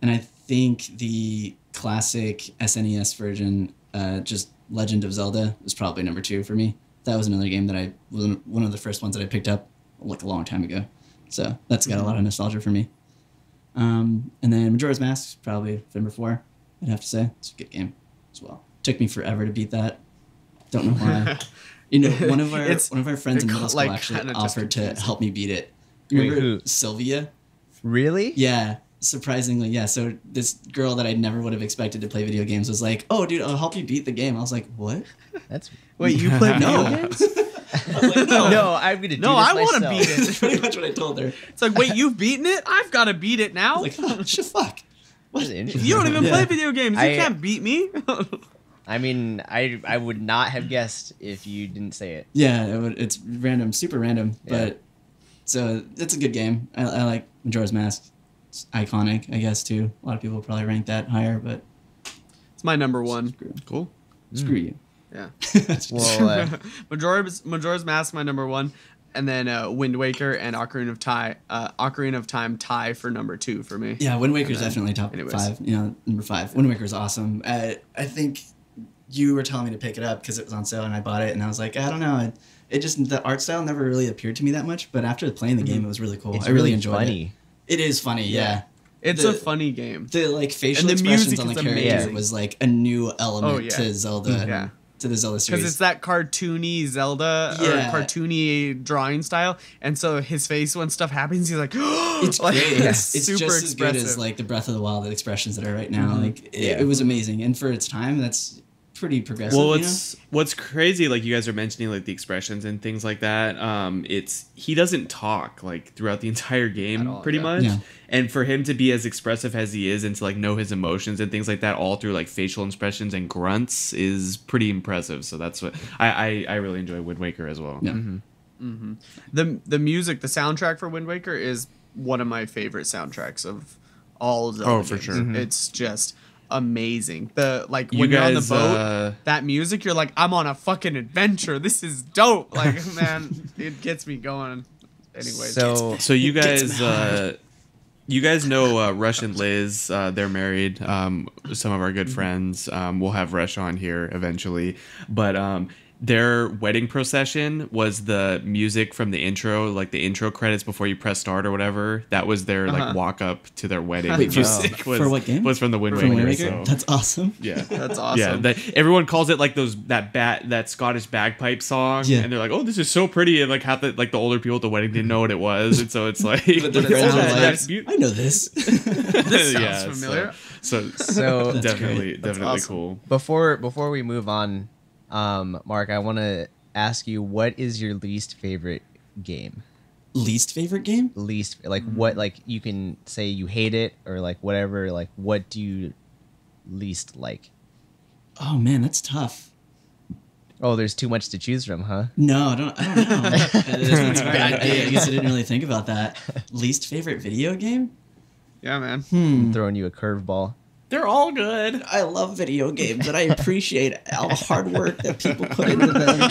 and I think the classic SNES version, uh, just Legend of Zelda, was probably number two for me. That was another game that I was one of the first ones that I picked up like a long time ago. So that's got a lot of nostalgia for me. Um, and then Majora's Mask, probably number four, I'd have to say. It's a good game as well. Took me forever to beat that. Don't know why. you know, one of our It's- one of our friends in it middle school like, actually offered to help me beat it. Wait, Remember who? Sylvia? Really? Yeah, surprisingly, yeah. So this girl that I never would have expected to play video games was like, "Oh, dude, I'll help you beat the game." I was like, "What?" That's Wait, you play No. video games? I was like, no. no. I'm gonna do No, this I wanna beat it. That's pretty much what I told her. It's like, wait, you've beaten it? I've got to beat it now. I was like, oh, shit, fuck. That's interesting. you don't even Yeah. play video games. You I- can't beat me. I mean, I I would not have guessed if you didn't say it. Yeah, it would, it's random, super random, Yeah. but so it's a good game. I, I like Majora's Mask. It's iconic, I guess too. A lot of people probably rank that higher, but it's my number one. screw, Cool. screw you. Yeah. Well, uh, Majora's Majora's Mask my number one, and then uh, Wind Waker and Ocarina of Time. Uh, Ocarina of Time tie for number two for me. Yeah, Wind Waker's And then- definitely top anyways. five. You know, number five. Wind Waker's awesome. Uh, I think you were telling me to pick it up because it was on sale and I bought it, and I was like, I don't know. It, it just the art style never really appeared to me that much, but after playing the game, it was really cool. Mm-hmm. it's I really, really enjoyed funny. it. It is funny, yeah. It's The- a funny game. The like facial And the expressions on the character was like a new element Oh, yeah. to Zelda. Yeah. to the Zelda because series. it's that cartoony Zelda Yeah. or cartoony drawing style, and so his face when stuff happens, he's like, it's like, great. It's, it's super just as good expressive. as like the Breath of the Wild expressions that are right now. Mm-hmm. Like it, Yeah. it was amazing, and for its time, that's pretty progressive. well you know? what's what's crazy like you guys are mentioning like the expressions and things like that um it's he doesn't talk like throughout the entire game all, pretty yeah. much Yeah. and for him to be as expressive as he is and to like know his emotions and things like that all through like facial expressions and grunts is pretty impressive so that's what i i, I really enjoy wind waker as well Yeah. Mm-hmm. Mm-hmm. the the music, the soundtrack for Wind Waker is one of my favorite soundtracks of all Zelda Oh, for games. sure. Mm-hmm. It's just amazing. The like You when you're on the boat, uh, that music, you're like, I'm on a fucking adventure. This is dope. Like, man, it gets me going. Anyways, So So you guys, uh, you guys know uh, Rush and Liz. Uh, they're married. Um, some of our good friends. Um, we'll have Rush on here eventually, but um, their wedding procession was the music from the intro, like the intro credits before you press start or whatever. That was their Uh-huh. like walk up to their wedding Wait, for- music. for was, what game? Was from the Wind From Waker. Wind Waker? so- That's awesome. yeah. that's awesome. Yeah, that, everyone calls it like those that bat that Scottish bagpipe song, Yeah. and they're like, "Oh, this is so pretty," and like half the like the older people at the wedding didn't know what it was, and so it's like, But the But it sounds are nice. like, I know this. this sounds Yeah, familiar. So, So- That's definitely, That's definitely awesome. cool. before before we move on, um, Marc, I want to ask you what is your least favorite game? Least favorite game? Least like what like you can say you hate it or like whatever like what do you least like? Oh man, that's tough. Oh, there's too much to choose from, huh? No, I don't. I don't know. That's right. I, I guess I didn't really think about that. Least favorite video game? Yeah, man. Hmm. Throwing you a curveball. They're all good. I love video games, and I appreciate all the hard work that people put into them.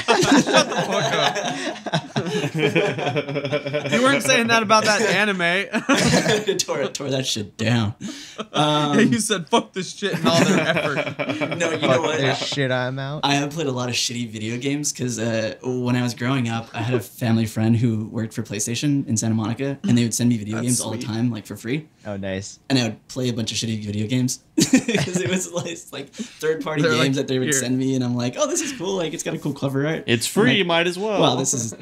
You weren't saying that about that anime. tore, tore that shit down. yeah, Um, you said fuck this shit and all their effort. no, you know what? There's shit I'm out. I have played a lot of shitty video games because uh, when I was growing up, I had a family friend who worked for PlayStation in Santa Monica, and they would send me video That's games all the time, like for free. Oh, nice. And I would play a bunch of shitty video games because it was like, like third party They're games like, that they would "Here." send me, and I'm like, oh, this is cool. Like it's got a cool cover art. It's free. I'm You like, might as well. Wow, this is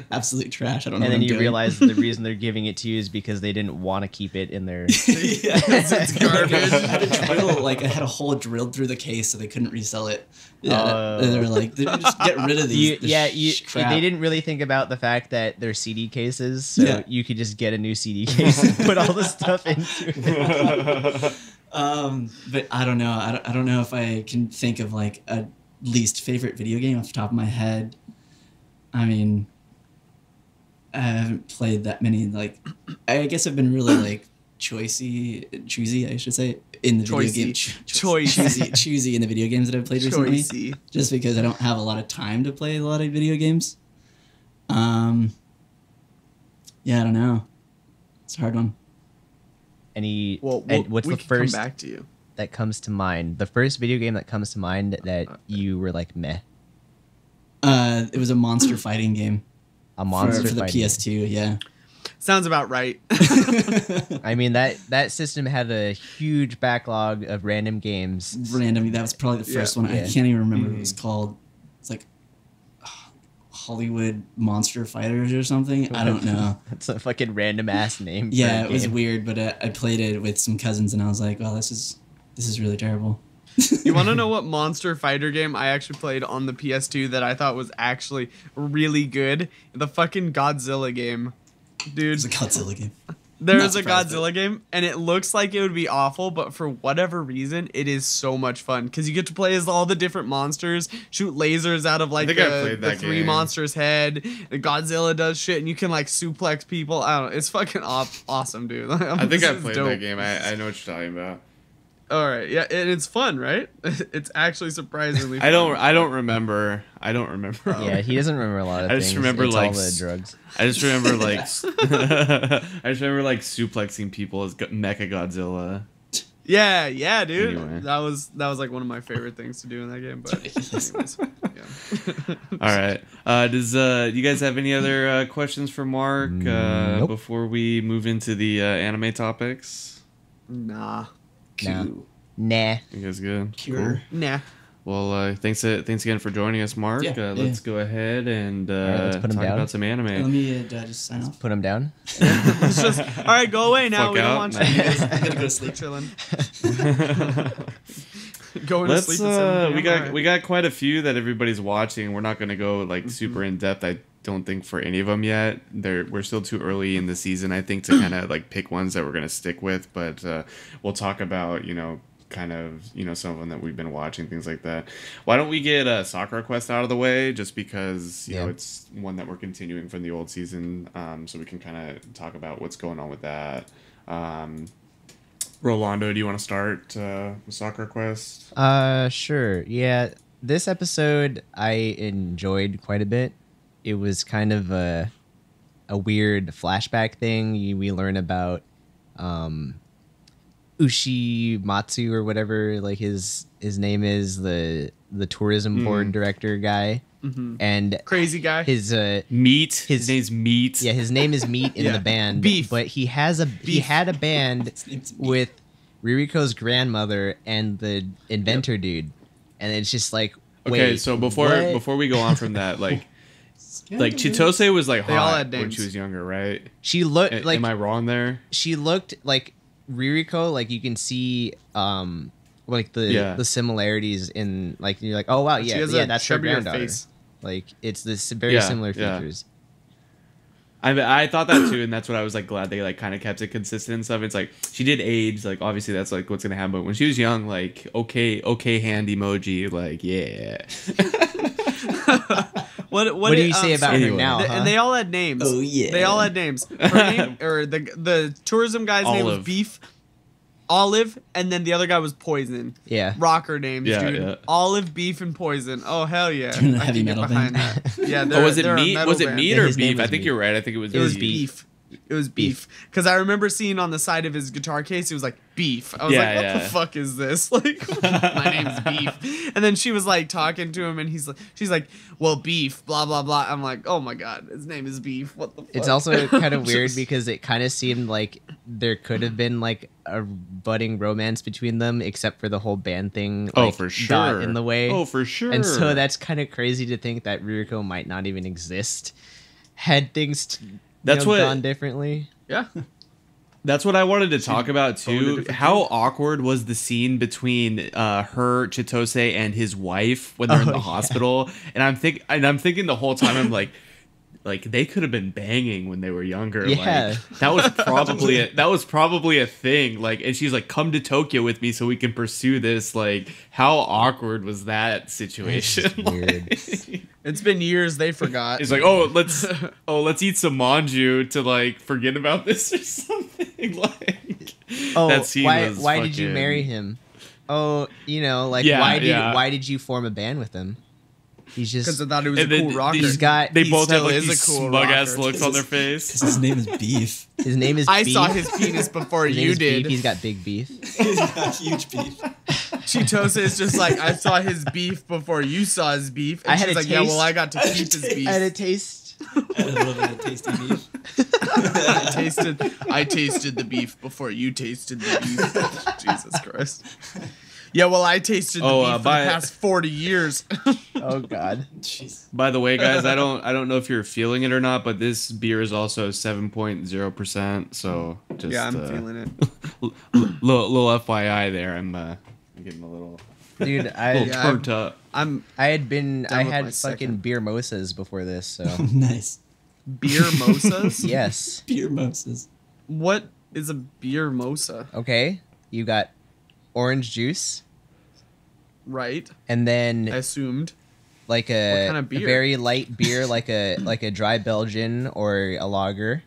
absolute trash. I don't know. And then I'm you doing. realize the reason they're giving it to you is because they didn't want to keep it in their. yeah. it's garbage. I had a drill, like I had a hole drilled through the case so they couldn't resell it. Yeah, Oh. and they were like, "They just get rid of these. You, yeah, you, sh- crap." they didn't really think about the fact that they're CD cases, so Yeah. you could just get a new CD case and put all the stuff into it. Um, but I don't know. I don't, I don't know if I can think of like a least favorite video game off the top of my head. I mean, I haven't played that many. Like, I guess I've been really like choicey, choosy, I should say, in the video game. Choicey. Ch- Choicey. choosy, choosy in the video games that I've played recently. Choicey. Just because I don't have a lot of time to play a lot of video games. Um. Yeah, I don't know. It's a hard one. Any, Well, and we'll what's we the can come back to you. that comes to mind? The first video game that comes to mind that you were like meh, Uh, it was a monster fighting game. A monster for, for the. PS2. Yeah. Sounds about right. I mean that that system had a huge backlog of random games. Randomly, that was probably the first Yeah. one. I can't even remember what it was called. It's like uh, Hollywood Monster Fighters or something. I don't know. It's a fucking random ass name. yeah, a it was weird, but uh, I played it with some cousins, and I was like, "Oh, this is this is really terrible." You want to know what monster fighter game I actually played on the PS2 that I thought was actually really good? The fucking Godzilla game. Dude, It's a Godzilla game. There is a surprised, Godzilla game and it looks like it would be awful, but for whatever reason, it is so much fun cuz you get to play as all the different monsters, shoot lasers out of like the, the three game. monsters head. And Godzilla does shit and you can like suplex people. I don't know. It's fucking aw- awesome, dude. I think I played dope. that game. I, I know what you're talking about. All right. Yeah, and it's fun, right? It's actually surprisingly I don't. I don't remember. I don't remember. Yeah, he doesn't remember a lot of I things. just remember, it's like, all the drugs. I just remember like. s- I just remember like suplexing people as Mecha Godzilla. Yeah, yeah, dude. Anyway. That was that was like one of my favorite things to do in that game. But anyways, yeah. All right. Uh, does uh, you guys have any other uh, questions for Marc uh, Nope. before we move into the uh, anime topics? Nah, Nah. Cool. Nah. You guys good? Cure. nah. Well, uh, thanks uh, thanks again for joining us, Marc. Yeah, uh, let's go ahead and uh, right, let's put 'em talk down. about some anime. Let me uh, I just sign off. Put him down. It's just all right. Go away now. Fuck we don't want No. you. I'm gonna go to sleep. chilling. Going to Let's. sleep. Uh, we got Alright. we got quite a few that everybody's watching. We're not gonna go Mm-hmm. like super in depth. I don't think for any of them yet. They're we're still too early in the season. I think to kind of like pick ones that we're gonna stick with. But uh, we'll talk about you know kind of you know some of them that we've been watching things like that. Why don't we get uh, Sakura Quest out of the way just because you know it's one that we're continuing from the old season, um, so we can kind of talk about what's going on with that. Um, Rolando, do you want to start uh, with Sakura Quest? Uh, sure. Yeah, this episode I enjoyed quite a bit. It was kind of a a weird flashback thing. We learn about um, Ushimatsu or whatever, like his his name is the the tourism board Mm. director guy, Mhm. and crazy guy. his uh Meat. His, His- name's Meat. yeah his name is Meat in Yeah. the band, Beef. but he has a he had a band His name's Beef. with Ririko's grandmother and the inventor dude, and it's just like Okay, wait, so before what? before we go on from that, like like Chitose was like They all hot had when names. she was younger, right? she looked like Am I wrong there? she looked like Ririko. Like you can see, um, like the Yeah. the similarities in like you're like, oh wow, She yeah, has yeah, a that's her chubbier granddaughter. face. Like it's this very Yeah, similar yeah. features. I I thought that too, and that's what I was like glad they like kind of kept it consistent and stuff. It's like she did age, like obviously that's like what's gonna happen. But when she was young, like okay, okay, hand emoji, like yeah. What, What, do did- you say um, about Anyway. her now? Huh? And they all had names. Oh, yeah. They all had names. Her name or the the tourism guy's name was Beef, Olive, and then the other guy was Poison. yeah. Rocker names, Yeah, dude. yeah. Olive, Beef, and Poison. Oh hell yeah! Doing a I heavy can get metal behind band. that. Yeah, Oh, was it meat? Was it meat or beef? I think Meat. you're right. I think it was. It was beef. beef. It was beef. Because I remember seeing on the side of his guitar case, he was like beef. I was Yeah, like, what yeah. the fuck is this? Like, my name's Beef. And then she was like talking to him, and he's like, she's like, well, beef, blah blah blah. I'm like, oh my god, his name is Beef. What the? fuck? It's also kind of weird because it kind of seemed like there could have been like a budding romance between them, except for the whole band thing. Oh, like, for got sure. in the way. Oh, for sure. And so that's kind of crazy to think that Ririko might not even exist had things t- you That's know, what- gone differently. yeah. That's what I wanted to talk about too. How kid. awkward was the scene between uh, her, Chitose, and his wife when they're in Oh, the yeah. hospital? And I'm think, and I'm thinking the whole time, I'm like, like they could have been banging when they were younger. Yeah. Like, that was probably a, that was probably a thing. Like, and she's like, "Come to Tokyo with me so we can pursue this." Like, how awkward was that situation? just weird. Like- It's been years. They forgot. it's like, oh, let's oh, let's eat some manju to like forget about this or something. like, Oh, that scene why was why did you marry him? Oh, you know, like Yeah, why did yeah. why did you form a band with him? He's because just I thought he was a then cool rocker. he's got They He both have still like a these cool smug ass looks on their face. Because face. his name is Beef. his name is I Beef. saw his penis before His name you is Beef. did. He's got big beef. He's got huge beef. Chitose is just like I saw his beef before you saw his beef. And I had she's a like, yeah, well. I got to I keep his beef. I had a taste. I had a little bit of tasty beef. I tasted I tasted the beef before you tasted the beef. Jesus Christ. Yeah, well, I tasted the Oh, beef uh, for by- the past forty years. Oh God. Jeez. By the way, guys, I don't I don't know if you're feeling it or not, but this beer is also seven point zero percent. So just yeah, I'm uh, feeling it. l- l- little, little FYI there. I'm uh, I'm getting a little, Dude, I little Yeah, turned up. I'm I had been I had fucking second. beer mosas before this, so nice. beer mosas. yes. Beer moses. What is a beer mosa? Okay. You got orange juice Right. and then I assumed. like a, kind of a very light beer like a like a dry Belgian or a lager.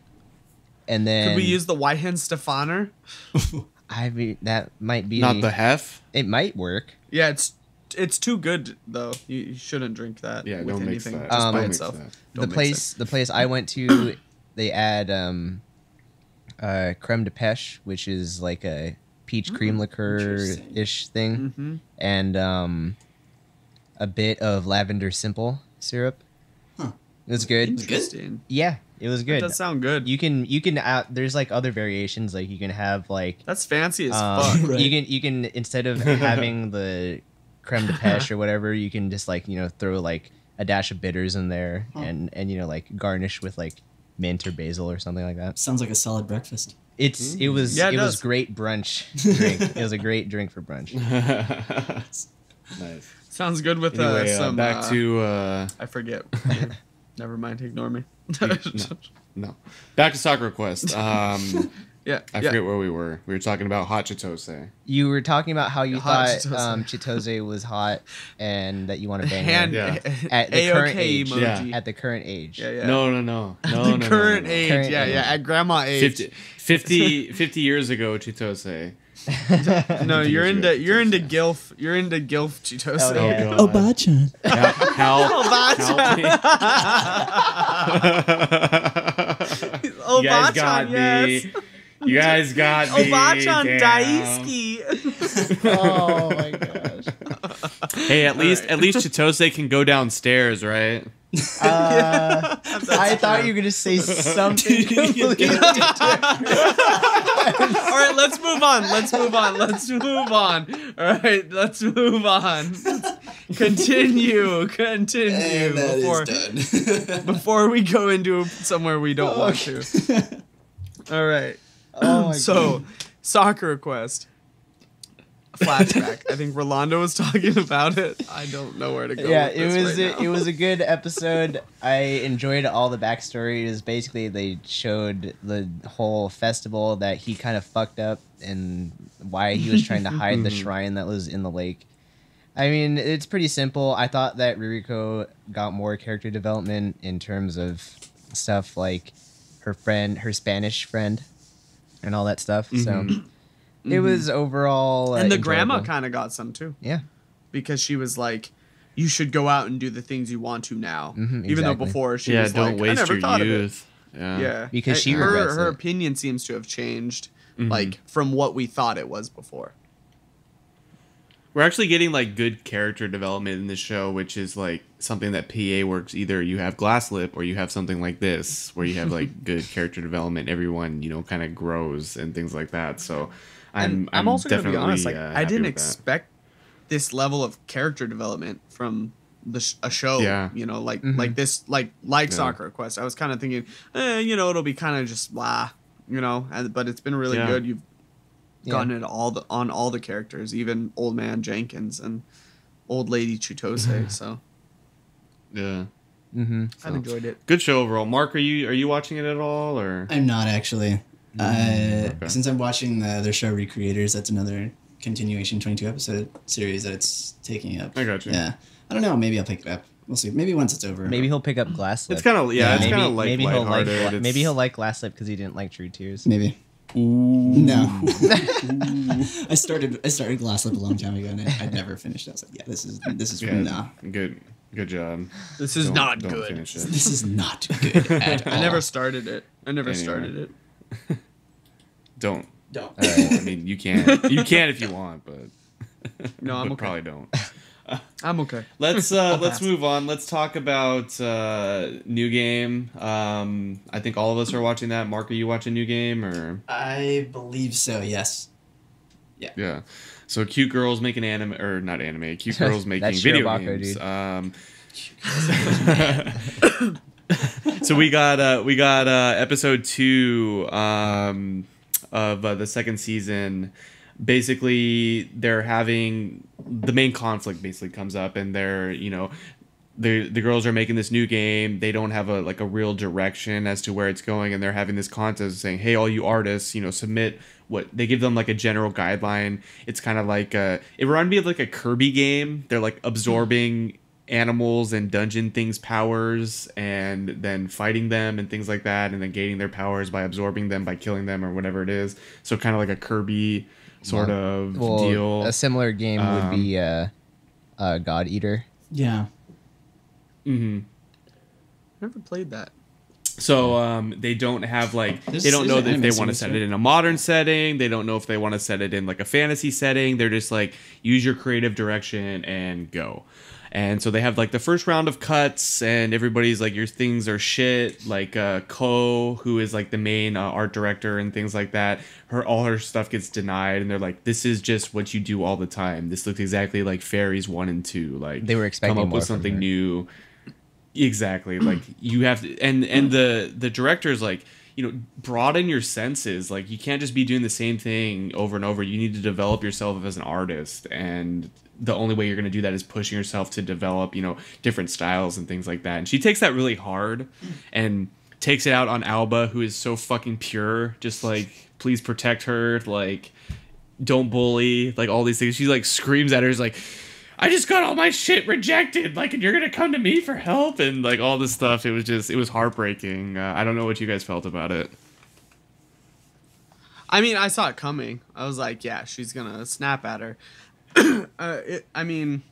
And then Could we use the Weihenstephaner? I mean that might be Not the hef. it might work. Yeah, it's it's too good though. You, you shouldn't drink that. Yeah, with don't mix anything that. just Um, by Don't mix itself. that. Don't the mix place the place I went to they add um uh creme de pêche, which is like a peach cream liqueur ish thing. Mm-hmm. and um, a bit of lavender simple syrup. Huh. It was good. It's good. Interesting. Yeah, it was That good. does sound good. You can you can uh, there's like other variations like you can have like That's fancy as um, fuck. Right. you can you can instead of having the creme de pêche or whatever, you can just like you know throw like a dash of bitters in there and and you know like garnish with like mint or basil or something like that. Sounds like a solid breakfast. It's it was Yeah, it it, was great brunch drink. it was a great drink for brunch. nice. Sounds good with Anyway, uh, uh, back uh, to uh, I forget. Never mind. Ignore me. no, back to Sakura Quest. Um, yeah. I yeah. forget where we were. We were talking about hot chitose. You were talking about how you Hot thought Chitose. um, Chitose was hot and that you want to bang Hand her Yeah. At the A current age. emoji. Yeah. at the current age. Yeah, yeah. No, no, no, no, the no, no, current no, no. age. Current yeah, age. yeah. At grandma age. 50, 50, 50 years ago, chitose. No, you're years into ago, you're into Chitose. gilf. You're into gilf Cheetos. Oh, yeah. God. Oh, Bachan. Help, help, help me. Oh, you guys Bachan, got yes. me. You guys got Oh, me. Bachan damn. Daisuke. oh my gosh. Hey, at least at least Chitose can go downstairs, right? Uh, I thought you were gonna say something completely different. All right, let's move on. Let's move on. Let's move on. All right, let's move on. Continue. Continue And that before is done. before we go into somewhere we don't want to. All right. Oh so, Sakura Quest. Flashback. I think Rolando was talking about it. I don't know where to go. yeah, it was right a, it was a good episode. I enjoyed all the backstory. It basically they showed the whole festival that he kind of fucked up and why he was trying to hide the mm-hmm. shrine that was in the lake. I mean, it's pretty simple. I thought that Ririko got more character development in terms of stuff like her friend, her Spanish friend, and all that stuff. So it was overall. Uh, and the grandma kind of got some too. Yeah. because she was like, "You should go out and do the things you want to now." Mhm, Even though before she yeah, was don't like, waste "I never your thought youth. of Yeah. it." Yeah, yeah. Because And she her her it. opinion seems to have changed, Mhm. like from what we thought it was before. We're actually getting like good character development in this show, which is like something that P.A. Works. Either you have Glasslip or you have something like this, where you have like good character development. Everyone, you know, kind of grows and things like that. So, I'm And I'm, also gonna be honest, like uh, I didn't with that. expect this level of character development from the sh- a show. Yeah. you know, like Mhm. like this, like like Yeah. Sakura Quest. I was kind of thinking, eh, you know, it'll be kind of just blah, you know, and but it's been really Yeah. good. You've Yeah. gotten it all the on all the characters, even Old Man Jenkins and Old Lady Chitose. so Yeah, Mm-hmm. I've enjoyed it. good show overall. Marc, are you are you watching it at all or? I'm not actually. Uh, okay. Since I'm watching the other show, Re:Creators, that's another continuation 22 episode series that it's taking up. I got you. Yeah. I don't know. Maybe I'll pick it up. We'll see. Maybe once it's over. Maybe he'll pick up Glass Lip. It's kind of yeah, it's maybe, kind of like maybe he'll like lighthearted. It's- maybe he'll like Glasslip because he didn't like True Tears. Maybe. Ooh. No. I started. I started Glasslip a long time ago, and I, I never finished. it. I was like, yeah, this is this is Yeah, no. good good job. This is Don't- not don't good. it. This is not good at all. I never started it. I never Anyway. started it. Don't. Don't. Uh, I mean, you can. You can if you want, but No, I'm but okay. probably don't. I'm okay. Let's uh, let's move on. Let's talk about uh, new game. Um, I think all of us are watching that. Marc, are you watching new game or I believe so. Yes. yeah? Yeah. So cute girls making anime or not anime. Cute girls making That's video Shirobako, games. dude. Um, so we got uh, we got uh, episode two um, of uh, the second season. Basically, they're having the main conflict. Basically, comes up, and they're you know the the girls are making this new game. They don't have a like a real direction as to where it's going, and they're having this contest saying, "Hey, all you artists, you know, submit what they give them like a general guideline." It's kind of like uh it reminded me of like a Kirby game. They're like absorbing animals and dungeon things powers and then fighting them and things like that and then gaining their powers by absorbing them by killing them or whatever it is so kind of like a kirby sort of Well, deal a similar game would be uh, uh, God Eater. Yeah. hmm Never played that. So um, they don't have like There's- they don't know that if they want to set it in a modern setting. They don't know if they want to set it in like a fantasy setting. They're just like use your creative direction and go. And so they have like the first round of cuts, and everybody's like, "Your things are shit." Like uh, Ko, who is like the main uh, art director and things like that, her all her stuff gets denied, and they're like, "This is just what you do all the time. This looks exactly like Fairies one and two. Like They were expecting come up more with something new." Exactly. Like you have to, and and the the director's like, you know, broaden your senses. Like you can't just be doing the same thing over and over. You need to develop yourself as an artist, and the only way you're going to do that is pushing yourself to develop, you know, different styles and things like that. And she takes that really hard, and takes it out on Alba, who is so fucking pure. Just like, please protect her. Like, don't bully. Like all these things. She like screams at her. Is like. I just got all my shit rejected. Like, and you're gonna come to me for help and like all this stuff. It was just, it was heartbreaking. Uh, I don't know what you guys felt about it. I mean, I saw it coming. I was like, yeah, she's gonna snap at her. uh, it, I mean,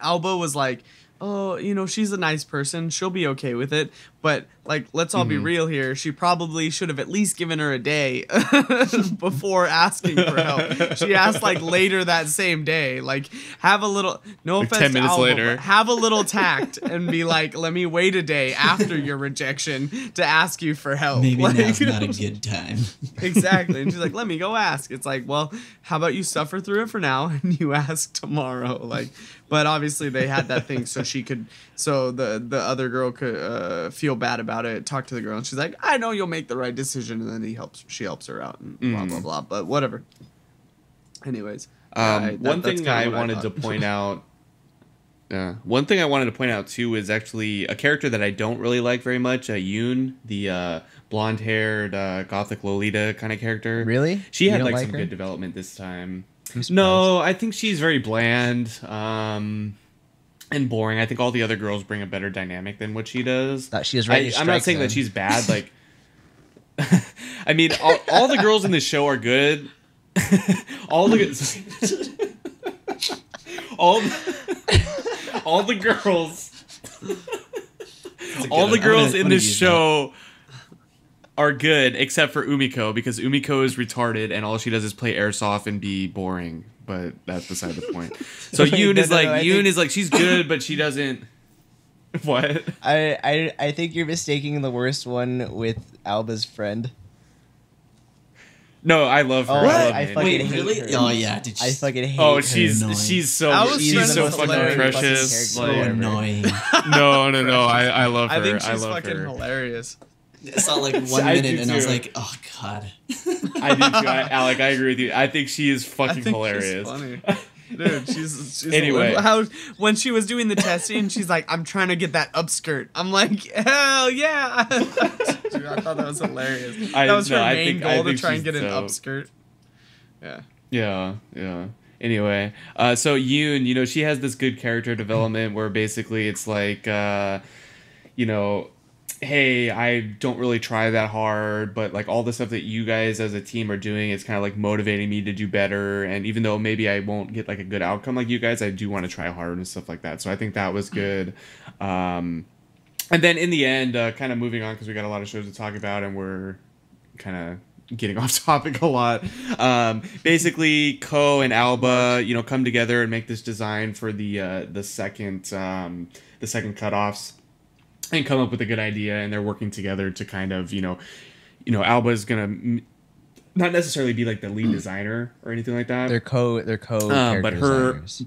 Alba was like, oh, you know, she's a nice person. She'll be okay with it. But like, let's all be mm-hmm. real here. She probably should have at least given her a day before asking for help. She asked like later that same day. Like, have a little. No Like, offense 10 to minutes Alba, later. but have a little tact and be like, let me wait a day after your rejection to ask you for help. Maybe Like- now's not a good time. exactly. And she's like, let me go ask. It's like, well, how about you suffer through it for now and you ask tomorrow? Like, but obviously they had that thing so she could, so the the other girl could uh, feel bad about it, talk to the girl, and she's like, I know you'll make the right decision, and then he helps, she helps her out, and blah blah blah. But whatever. Anyways, Um, I- that- one thing kinda I wanted to point out. Uh, one thing I wanted to point out too is actually a character that I don't really like very much. Uh, Yoon, the uh, blonde-haired uh, gothic Lolita kind of character. Really? She You had like, like some her? good development this time. No, I think she's very bland um, and boring. I think all the other girls bring a better dynamic than what she does. Thought she is I, ready to I'm not saying that she's bad. Like, I mean, all, all the girls in this show are good. all the all all the girls all the girls gonna- in this show are good except for Umiko because Umiko is retarded and all she does is play airsoft and be boring. But that's beside the point. So Wait, Yoon no, is no, like no, Yoon think- is like she's good, but she doesn't. What? I, I I think you're mistaking the worst one with Alba's friend. No, I love her. Oh, I What? love I Min. fucking Wait, hate really? her. Oh yeah, did you? I fucking hate. Oh, she's annoying. she's so I she's so to fucking precious. fucking so Like, annoying. no, no, no. I, I love her. I think she's love fucking her. hilarious. I saw like one I do minute and I was like, oh god. I do too. I, Alec, I agree with you. I think she is I fucking think hilarious. She's funny. Dude, she's, she's Anyway. how when she was doing the testing, she's like, "I'm trying to get that upskirt." I'm like, "Hell yeah!" Dude, I thought that was hilarious. I- that was no, her I main think- I goal to try and she's get an upskirt. Yeah. Yeah, yeah. Anyway, uh, so Yoon, you know, she has this good character development where basically it's like, uh, you know, hey, I don't really try that hard, but like all the stuff that you guys as a team are doing, it's kind of like motivating me to do better. And even though maybe I won't get like a good outcome like you guys, I do want to try hard and stuff like that. So I think that was good. Um, and then in the end, uh, kind of moving on because we got a lot of shows to talk about and we're kind of getting off topic a lot. Um, basically, Ko and Alba, you know, come together and make this design for the uh, the second um, the second cutoffs, and come up with a good idea. And they're working together to kind of you know, you know, Alba is gonna. m- Not necessarily be like the lead designer or anything like that. They're co they're co Um, but her- designers.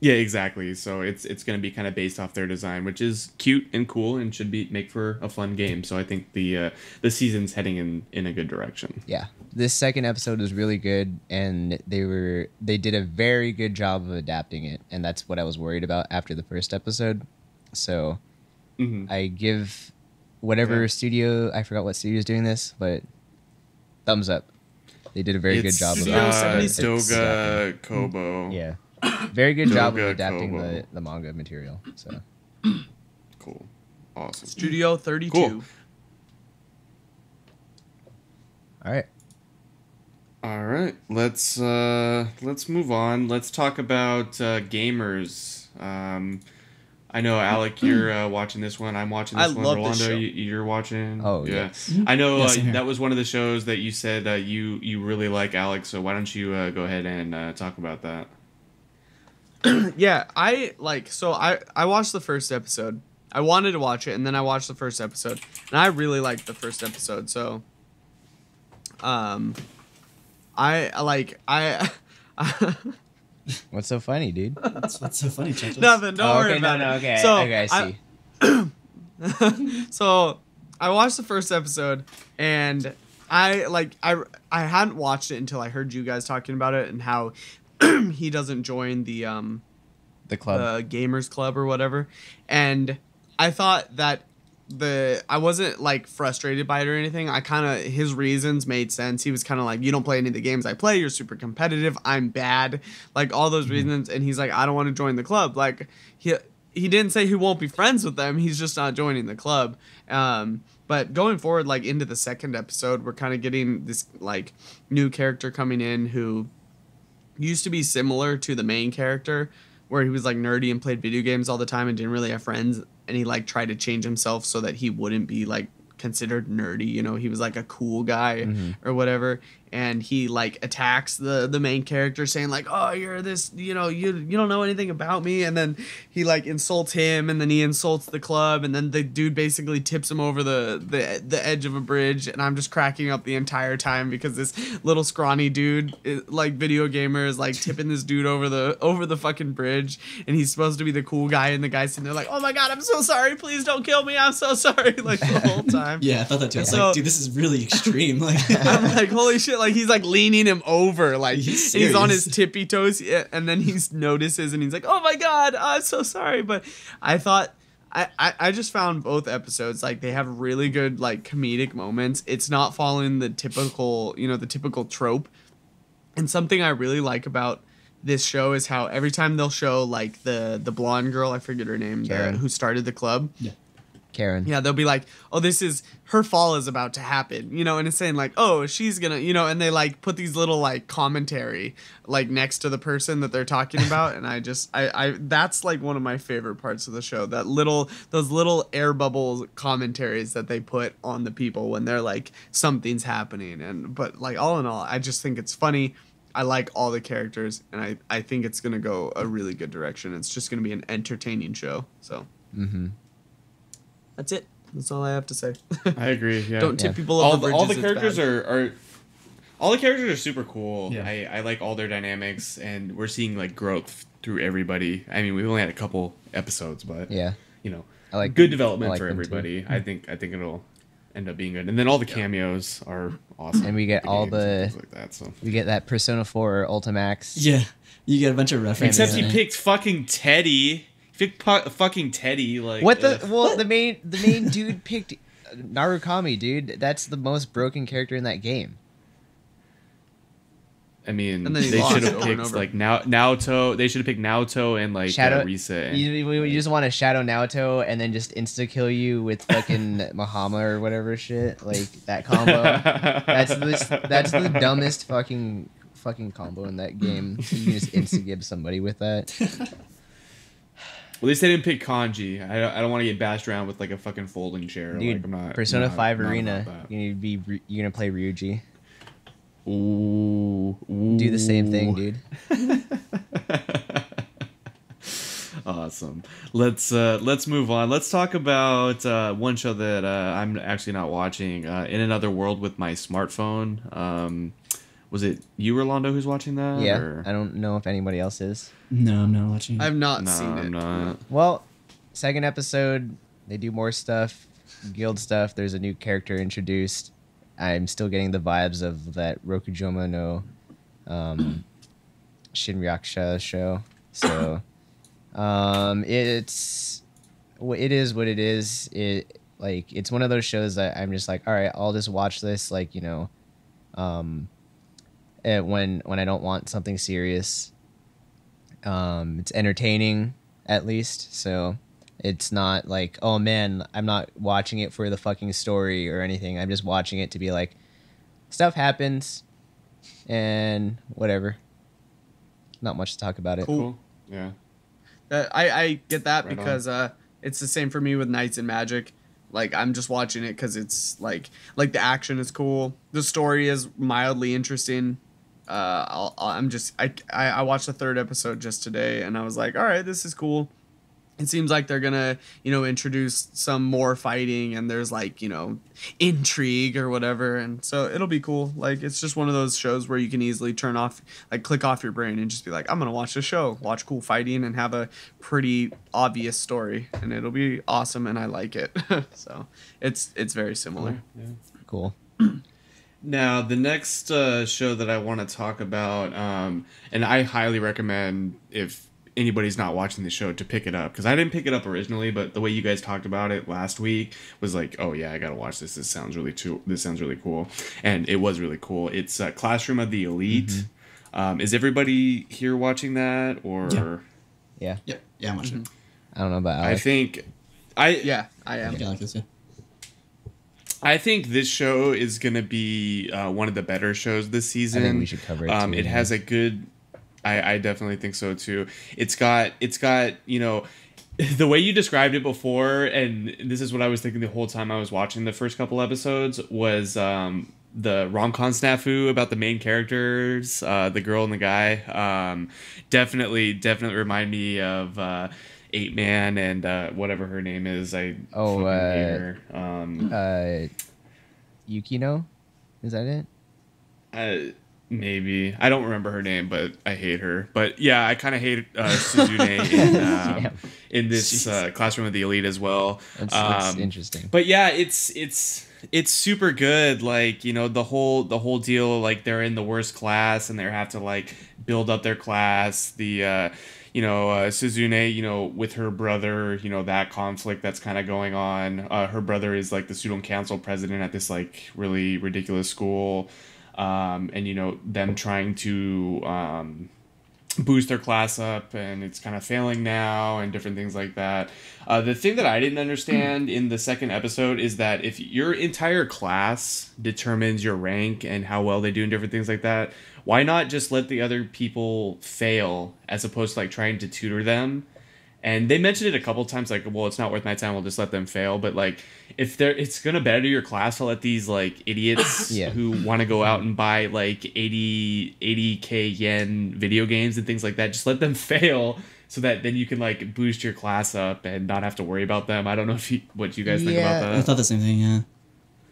Yeah, exactly. So it's it's going to be kind of based off their design, which is cute and cool and should be make for a fun game. So I think the uh, the season's heading in in a good direction. Yeah, this second episode was really good, and they were they did a very good job of adapting it, and that's what I was worried about after the first episode. So hmm I give whatever Yeah. studio I forgot what studio is doing this, but thumbs up. They did a very good job of Studio uh, 76. Doga Kobo. Yeah, very good job of adapting Kobo. the, the manga material. So Cool. Awesome. Studio 32. Cool. all right, All right. Let's uh let's move on. Let's talk about uh, gamers. Um, I know Alec, you're uh, watching this one. I'm watching I this one. love this show. you, you're watching. Oh, yeah. yes. I know Yeah, uh, that was one of the shows that you said uh, you you really like, Alex. So why don't you uh, go ahead and uh, talk about that? yeah, I like so I I watched the first episode. I wanted to watch it and then I watched the first episode. And I really liked the first episode. So um I I like I What's so funny, dude? That's what's so funny, Chuckles. nothing, don't Oh, worry okay, no, about no, it. okay, So, okay, I I- so I watched the first episode and I like I I hadn't watched it until I heard you guys talking about it and how he doesn't join the um the club. the gamers club or whatever and i thought that the i wasn't like frustrated by it or anything. I kind of his reasons made sense. He was kind of like you don't play any of the games i play. You're super competitive. I'm bad. Like all those reasons and he's like i don't want to join the club. Like he he didn't say he won't be friends with them. He's just not joining the club. Um but going forward like into the second episode we're kind of getting this like new character coming in who used to be similar to the main character where he was like nerdy and played video games all the time and didn't really have friends and he like tried to change himself so that he wouldn't be like considered nerdy you know he was like a cool guy Mhm. or whatever and he like attacks the the main character saying like oh you're this you know you you don't know anything about me and then he like insults him and then he insults the club and then the dude basically tips him over the the, the edge of a bridge and i'm just cracking up the entire time because this little scrawny dude like video gamer is like tipping this dude over the over the fucking bridge and he's supposed to be the cool guy and the guy's sitting there like oh my god i'm so sorry please don't kill me i'm so sorry like the whole time Yeah, I thought that too. I was So- like, dude, this is really extreme. Like, I'm like, holy shit! Like he's like leaning him over, like He's he's, on his tippy toes, and then he notices and he's like, "Oh my god, ah, I'm so sorry." But I thought, I, I I just found both episodes like they have really good like comedic moments. It's not following the typical, you know, the typical trope. And something I really like about this show is how every time they'll show like the the blonde girl, I forget her name, who started the club. Karen. Yeah, they'll be like, "Oh, this is her fall is about to happen," you know, and it's saying like, "Oh, she's gonna," you know, and they like put these little like commentary like next to the person that they're talking about, and I just, I, I, that's like one of my favorite parts of the show. That little, those little air bubble commentaries that they put on the people when they're like something's happening, and but like all in all, I just think it's funny. I like all the characters, and I, I think it's gonna go a really good direction. It's just gonna be an entertaining show. So Mm-hmm. That's it. That's all I have to say. I agree. Yeah. Don't tip Yeah. people all over the, all the characters are, are all the characters are super cool. Yeah. I, I like all their dynamics and we're seeing like growth through everybody. I mean, we've only had a couple episodes, but Yeah. you know, I like good development I like for them too. everybody. Hmm. I think I think it'll end up being good. And then all the cameos are awesome. And we get The all the- things like that. So We get that Persona 4 Ultimax. yeah, you get a bunch of references. except he picked fucking Teddy. He picked pu- fucking Teddy. Like What the? ugh. Well, the main the main dude picked uh, Narukami, dude. That's the most broken character in that game. I mean, And then he they should have picked like now Naoto. They should have picked Naoto and like Shadow- uh, Risa. and- You, you you just want to shadow Naoto and then just insta kill you with fucking Mahama or whatever shit like that combo. That's the that's the dumbest fucking fucking combo in that game. You can just insta give somebody with that. Well, at least they didn't pick Kanji. I don't, I don't want to get bashed around with like a fucking folding chair. Dude, like, I'm not, Persona not- Five not Arena. You need to be. You're gonna play Ryuji. that. Ooh, Do the same thing, dude. awesome. Let's uh, let's move on. Let's talk about uh, one show that uh, I'm actually not watching. Uh, In Another World with my smartphone. Um, was it you, Rolando, who's watching that? Yeah, or- I don't know if anybody else is. No, I'm not watching. I've not no, seen it. I'm not. Well, second episode, they do more stuff, guild stuff. There's a new character introduced. I'm still getting the vibes of that Rokujoma no um, Shinryakusha show. So, um, it's wh- it is what it is. It like it's one of those shows that I'm just like, all right, I'll just watch this. Like you know, um, when when I don't want something serious. Um, it's entertaining at least, so it's not like, oh man, I'm not watching it for the fucking story or anything. I'm just watching it to be like, stuff happens, and whatever. Not much to talk about it. Cool. Yeah. Uh, I I get that Right on. because uh, it's the same for me with Knights and Magic. Like I'm just watching it because it's like like the action is cool, the story is mildly interesting, uh, I'll, I'll- I'm just I, I I watched the third episode just today, and I was like, all right, this is cool. It seems like they're gonna you know introduce some more fighting, and there's like you know intrigue or whatever, and so it'll be cool. Like it's just one of those shows where you can easily turn off like click off your brain and just be like, I'm gonna watch this show, watch cool fighting, and have a pretty obvious story, and it'll be awesome, and I like it. so it's it's very similar. Yeah, Cool. Now, the next uh, show that I want to talk about, um, and I highly recommend if anybody's not watching the show to pick it up because I didn't pick it up originally, but the way you guys talked about it last week was like, oh yeah, I gotta watch this. This sounds really too. This sounds really cool, and it was really cool. It's uh, Classroom of the Elite. Um, is everybody here watching that or? Yeah. Yeah. Yep. Yeah, I'm watching. I don't know about I think, I Yeah, I am. I like this. Yeah. I think this show is gonna be uh, one of the better shows this season. we should cover it Um, too, it yeah. has a good. I, I definitely think so too. It's got it's got you know the way you described it before, and this is what I was thinking the whole time I was watching the first couple episodes was um, the rom com snafu about the main characters, uh, the girl and the guy. Um, definitely, definitely remind me of. Uh, Eight Man and uh, whatever her name is, I Oh, uh. Um, uh, Yukino, is that it? Uh, maybe I don't remember her name, but I hate her. But yeah, I kind of hate uh, Suzune in, um, in this uh, classroom of the elite as well. That's, that's Um, interesting. But yeah, it's it's it's super good. Like you know the whole the whole deal. Like they're in the worst class and they have to like build up their class. The uh, you know uh, Suzune, you know with her brother, you know that conflict that's kind of going on. Uh, her brother is like the student council president at this like really ridiculous school. Um, and you know them trying to um, boost their class up and it's kind of failing now and different things like that. Uh, the thing that I didn't understand in the second episode is that if your entire class determines your rank and how well they do and different things like that, why not just let the other people fail as opposed to like trying to tutor them? And they mentioned it a couple times, like, well, it's not worth my time. We'll just let them fail. But like, if they're, it's gonna better your class to let these like idiots Yeah. who want to go out and buy like 80 80k yen video games and things like that, just let them fail so that then you can like boost your class up and not have to worry about them. I don't know if you, what you guys think about that I thought the same thing. Yeah.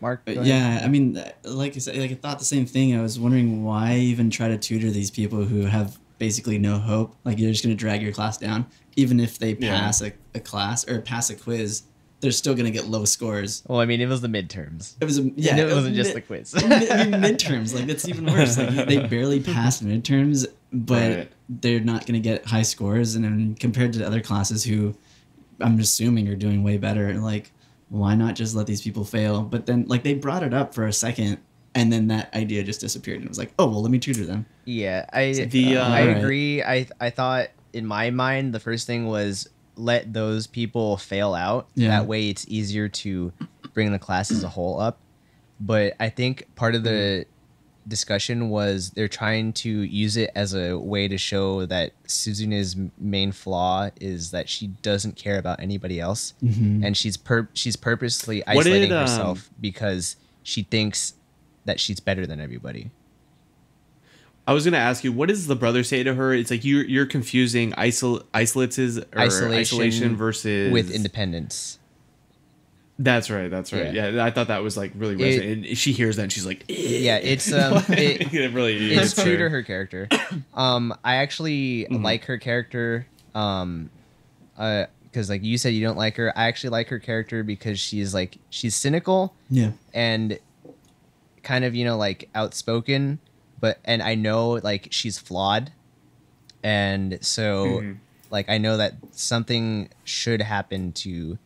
Mark, But go ahead. yeah, I mean, uh, like I said, like I thought the same thing. I was wondering why even try to tutor these people who have basically no hope. Like you're just gonna drag your class down, even if they Yeah. pass a, a class or pass a quiz, they're still gonna get low scores. Well, I mean, it was the midterms. It was a, yeah, And it was wasn't just mid- the quiz. I mean, midterms, like that's even worse. Like they barely passed midterms, but Right. they're not gonna get high scores. And then compared to other classes who, I'm assuming are doing way better, like why not just let these people fail? But then like they brought it up for a second, and then that idea just disappeared, and it was like, oh well, let me tutor them. Yeah, I The, uh, I agree. I I thought in my mind the first thing was let those people fail out. Yeah. That way it's easier to bring the class as a whole up. But I think part of the discussion was they're trying to use it as a way to show that Suzune's main flaw is that she doesn't care about anybody else and she's per- she's purposely isolating did, um, herself because she thinks that she's better than everybody. I was gonna ask you, what does the brother say to her? It's like you're you're confusing isol isolates or Isolation isolation versus with independence. That's right. That's right. Yeah. Yeah, I thought that was like really It- resonant. and she hears that and she's like, Yeah, it's um, it, it really it's true to her character. Um, I actually Mm-hmm. like her character. Um, uh, because like you said, you don't like her. I actually like her character because she's like she's cynical Yeah. and kind of you know like outspoken, but and I know like she's flawed, and so Mhm. like I know that something should happen to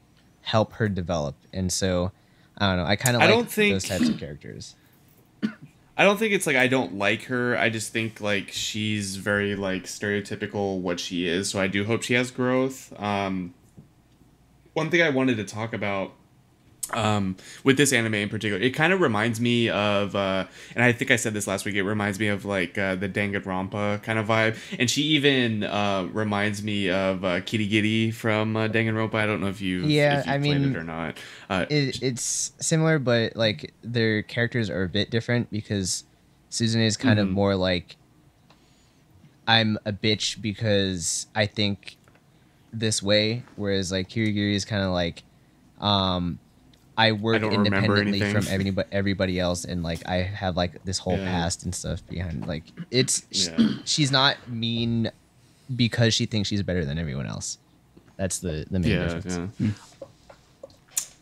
help her develop, and so I don't know. I kind of like don't think- those types of characters. I don't think it's like I don't like her. I just think like she's very like stereotypical what she is. So I do hope she has growth. Um, one thing I wanted to talk about um, with this anime in particular, it kind of reminds me of, uh, and I think I said this last week. It reminds me of like uh, the Danganronpa kind of vibe, and she even uh, reminds me of uh, Kirigiri from uh, Danganronpa. I don't know if you Yeah, if I mean, it or not. Uh, it, it's similar, but like their characters are a bit different because Susan is kind of Mhm. more like I'm a bitch because I think this way, whereas like Kirigiri is kind of like um I work don't independently from everybody everybody else and like I have like this whole Yeah. past and stuff behind like it's sh- Yeah. she's not mean because she thinks she's better than everyone else. That's the the main yeah, difference. yeah.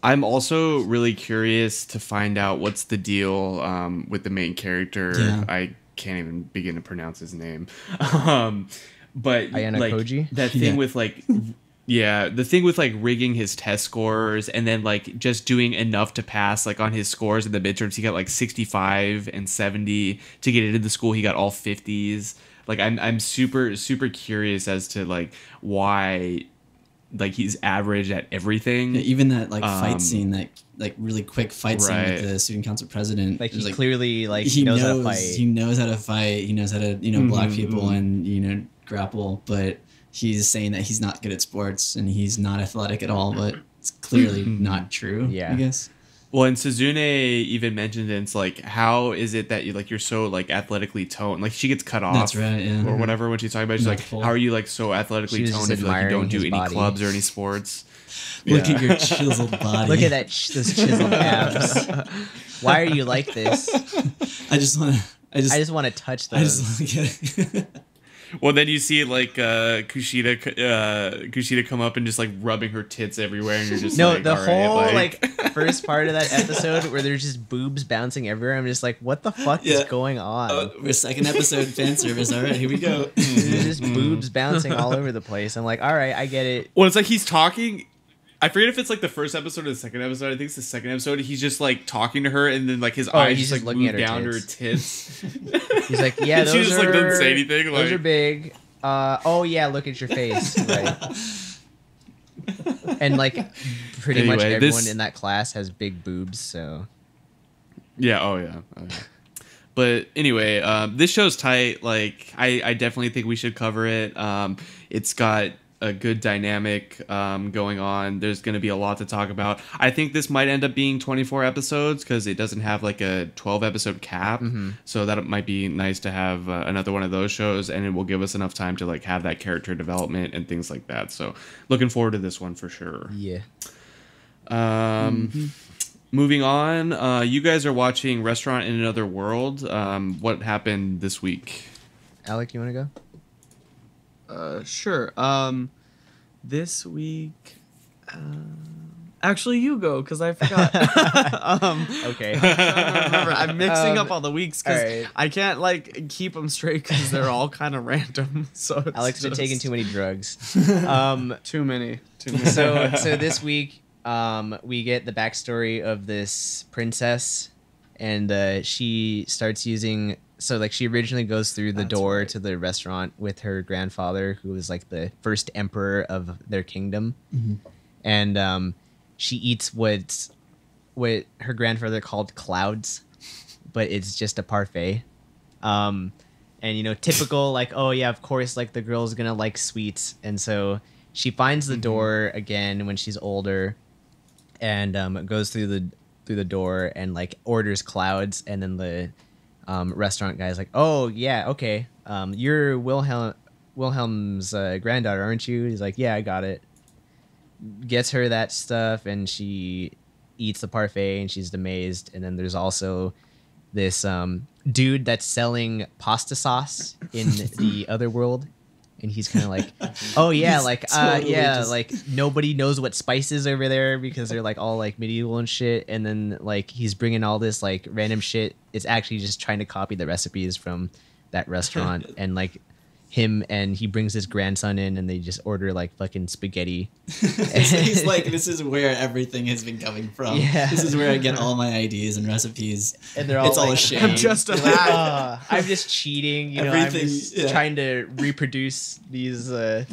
I'm also really curious to find out what's the deal um, with the main character. Yeah. I can't even begin to pronounce his name. Um, but Ayana like Koji? that thing Yeah. with like yeah, the thing with like rigging his test scores and then like just doing enough to pass like on his scores in the midterms he got like 65 and 70 to get into the school he got all 50s. Like I'm I'm super super curious as to like why like he's average at everything. Yeah, even that like Um, fight scene, that like really quick fight scene with the student council president. Like it was he clearly like he knows, knows, how to fight. he knows how to fight. He knows how to you know block Mhm, people mhm. and you know grapple. But he's saying that he's not good at sports and he's not athletic at all. But it's clearly hmm. not true. Yeah. I guess. Well, and Suzune even mentioned it, it's like, how is it that you like you're so like athletically toned? Like she gets cut off, That's right. Yeah. or whatever when she's talking about. it, She's like, Mouthful. how are you like so athletically toned if like, you don't do any body. clubs or any sports? Look Yeah. at your chiseled body. Look at that ch- those chiseled abs. Why are you like this? I just want to. I just. I just want to touch I those. just want to get. It. Well, then you see like uh, Kushida, uh, Kushida come up and just like rubbing her tits everywhere, and you're just no, like, the "All right, whole like, first part of that episode where there's just boobs bouncing everywhere. I'm just like, what the fuck is going on? Oh, we're second episode fan service. All right, here we go. There's just boobs bouncing all over the place. I'm like, all right, I get it. Well, it's like he's talking. I forget if it's like the first episode or the second episode. I think it's the second episode. He's just like talking to her, and then like his Oh, eyes he's just like looking at her down to her tits. He's like, yeah, those she just are, like doesn't say anything. Those Like, are big. Uh, oh yeah, look at your face. Right. and like, pretty much everyone this- in that class has big boobs. So Yeah. Oh yeah. Oh, yeah. But anyway, um, this show's tight. Like, I, I definitely think we should cover it. Um, it's got a good dynamic um, going on. There's going to be a lot to talk about. I think this might end up being 24 episodes because it doesn't have like a 12 episode cap. So that might be nice to have uh, another one of those shows, and it will give us enough time to like have that character development and things like that. So looking forward to this one for sure. yeah. Um, Moving on, uh, you guys are watching Restaurant in Another World. Um, what happened this week? Alec, you want to go? Uh, sure. Um, this week, uh, actually, you go because I forgot. um, Okay. I'm, remember. I'm mixing Um, up all the weeks because alright. I can't like keep them straight because they're all kind of random. So it's Alex been just taking too many drugs. Um, Too many. Too many. so so this week um, we get the backstory of this princess, and uh, she starts using. So like she originally goes through the That's door right. to the restaurant with her grandfather, who was like the first emperor of their kingdom, Mhm. and um, she eats what's what her grandfather called clouds, but it's just a parfait. Um, and you know, typical like, oh yeah, of course, like the girl's gonna like sweets, and so she finds the door again when she's older, and um, goes through the through the door and like orders clouds, and then the um, restaurant guy's like, oh yeah, okay, um, you're Wilhelm Wilhelm's uh, granddaughter, aren't you? He's like, yeah, I got it. Gets her that stuff, and she eats the parfait, and she's amazed. And then there's also this um, dude that's selling pasta sauce in the other world, and he's kind of like, "Oh yeah, He's like uh, totally yeah, just- like nobody knows what spices over there because they're like all like medieval and shit." And then like he's bringing all this like random shit. It's actually just trying to copy the recipes from that restaurant, and like him and he brings his grandson in, and they just order like fucking spaghetti. He's like, this is where everything has been coming from. Yeah. This is where I get all my ideas and recipes. And they're all It's all a shame. I'm just a like, uh, I'm just cheating, you know. I'm just yeah. trying to reproduce these uh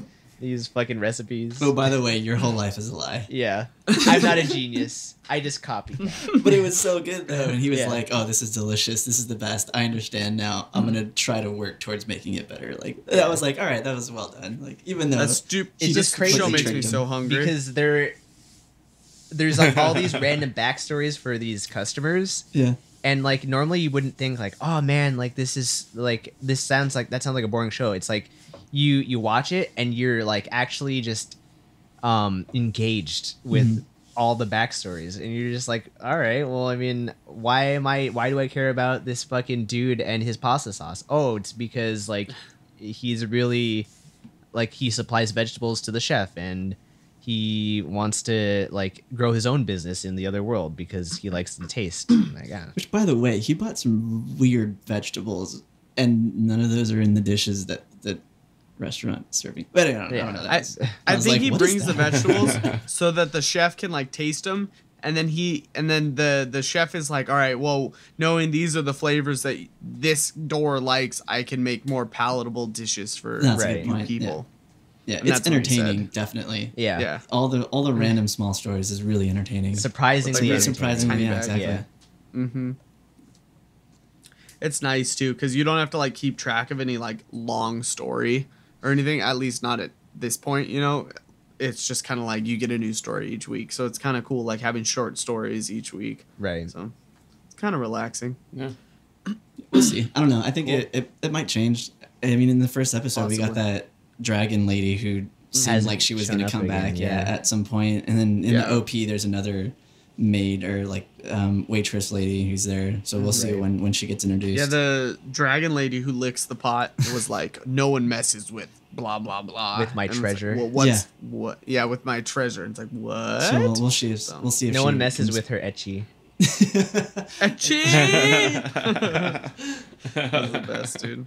these fucking recipes. Oh, by the way, your whole life is a lie. Yeah, I'm not a genius. I just copied that. But it was so good though, and he was Yeah. like, "Oh, this is delicious. This is the best. I understand now. I'm gonna try to work towards making it better." Like that was like, all right, that was well done. Like even though That's stupid. It's just crazy. show makes me him. so hungry. because there, there's like all these random backstories for these customers, yeah, and like normally you wouldn't think like oh man like this is like this sounds like that sounds like a boring show it's like you you watch it and you're like actually just um engaged with Mhm. all the backstories and you're just like all right well i mean why am i why do i care about this fucking dude and his pasta sauce oh it's because like he's really like he supplies vegetables to the chef and he wants to like grow his own business in the other world because he likes the taste like, yeah. Which, by the way, he bought some weird vegetables, and none of those are in the dishes that the restaurant serving. But I don't, I don't know. I, That's- I think like, he brings the vegetables so that the chef can like taste them and then he and then the the chef is like all right well knowing these are the flavors that this door likes i can make more palatable dishes for That's a good people Yeah, And it's that's what he said. entertaining, definitely. yeah yeah, All the all the random small stories is really entertaining. surprisingly Like, entertaining. surprisingly, yeah, exactly. yeah. mm-hmm it's nice too because you don't have to like keep track of any like long story or anything at least not at this point you know it's just kind of like you get a new story each week so it's kind of cool like having short stories each week right so it's kind of relaxing Yeah. We'll see. I don't know. I think Cool. it, it, it might change. I mean, in the first episode, we got that dragon lady who seemed Hasn't like she was going to come again, back. Yeah. yeah. at some point, and then in Yeah. the OP, there's another maid or like um, waitress lady who's there. So we'll see when when she gets introduced. Yeah, the dragon lady who licks the pot was like, "No one messes with blah blah blah." With my And treasure. Like, well, what's what? Yeah, with my treasure. And it's like what? so we'll, we'll see. If, So- we'll see if no she one messes comes- with her etchy etchy. that was the best, dude.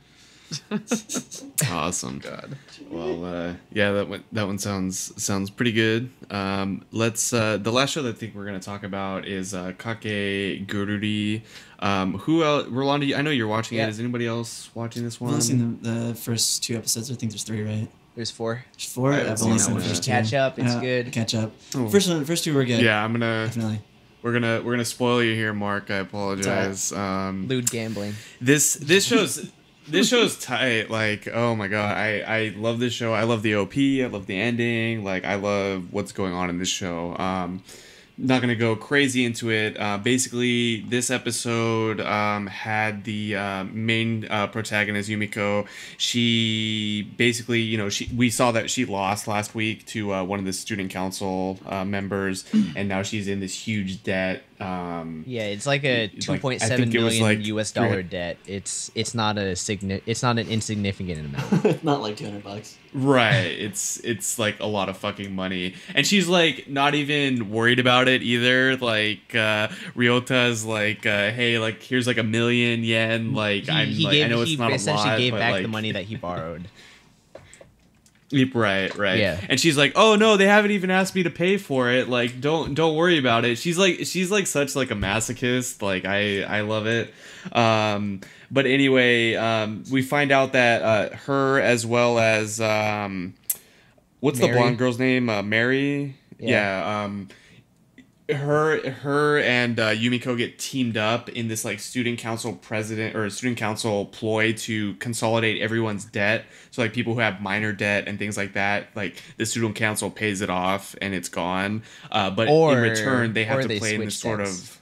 awesome. God. Well, uh, yeah, that one that one sounds sounds pretty good. Um, let's uh, the last show that I think we're gonna talk about is uh, Kakegurui. Um, who else? Rolando, I know you're watching Yeah. it. Is anybody else watching this one? I've only seen the, the first two episodes. I think there's three, right? there's four There's four. I haven't I've only seen seen the one first two. Catch up, it's Yeah, good. Catch up. Oh. First one, first two were good. Yeah, I'm gonna definitely. we're gonna we're gonna spoil you here, Mark. I apologize. Um, lewd gambling this this show's this show's tight like oh my god i i love this show. I love the op i love the ending like i love what's going on in this show. Um not gonna go crazy into it. Uh basically this episode um had the uh, main uh, protagonist Yumeko. She basically you know she we saw that she lost last week to uh, one of the student council uh, members and now she's in this huge debt um yeah it's like a Like, I 2.7 think it was like us dollar debt it's it's not a signi- it's not an insignificant amount Not like 200 bucks. Right. It's it's like a lot of fucking money. And she's like not even worried about it either. Like uh Ryota's like uh hey, like here's like a million yen. Like he, I'm he like gave I know he it's not a essentially lot, gave but back like the money that he borrowed Yep, Right, right. Yeah. And she's like, "Oh no, they haven't even asked me to pay for it. Like, don't don't worry about it." She's like, she's like such like a masochist. Like, I I love it. Um, but anyway, um, we find out that uh, her as well as um, what's the blonde girl's name? Uh, Mary. Yeah. Yeah. um, her her and uh, Yumeko get teamed up in this like student council president or student council ploy to consolidate everyone's debt. So like people who have minor debt and things like that, like the student council pays it off and it's gone. Uh, but Or- in return, they have to they play in this switch sort of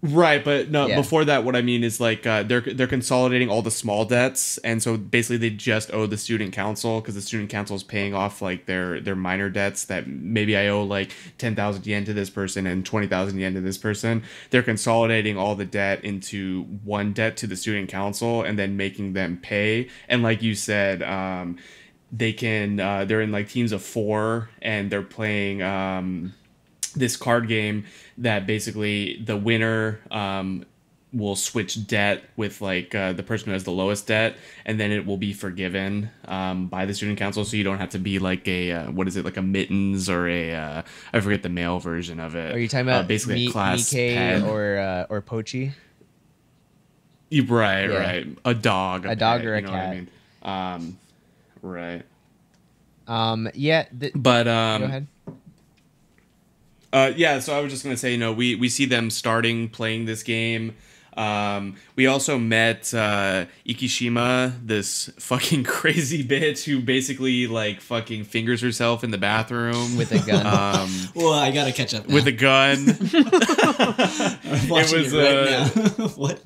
Right, but no. Yeah. Before that, what I mean is like uh, they're they're consolidating all the small debts, and so basically they just owe the student council because the student council is paying off like their their minor debts that maybe I owe like ten thousand yen to this person and twenty thousand yen to this person. They're consolidating all the debt into one debt to the student council and then making them pay. And like you said, um, they can uh, they're in like teams of four and they're playing. Um, this card game that basically the winner um, will switch debt with like uh, the person who has the lowest debt and then it will be forgiven um, by the student council. So you don't have to be like a uh, what is it like a mittens or a uh, i forget the male version of it. Are you talking Uh, about basically Mi- a class Mike or uh, or pochi? Right Yeah. right. A dog A dog pet, or a you know cat. i mean? Um, right. Um yeah th- but um go ahead Uh, yeah, so I was just gonna say, you know, we we see them starting playing this game. Um, we also met uh, Ikishima, this fucking crazy bitch who basically like fucking fingers herself in the bathroom With a gun. Um, Well, I gotta catch up. Now. with a gun. Watching was, it right uh, what?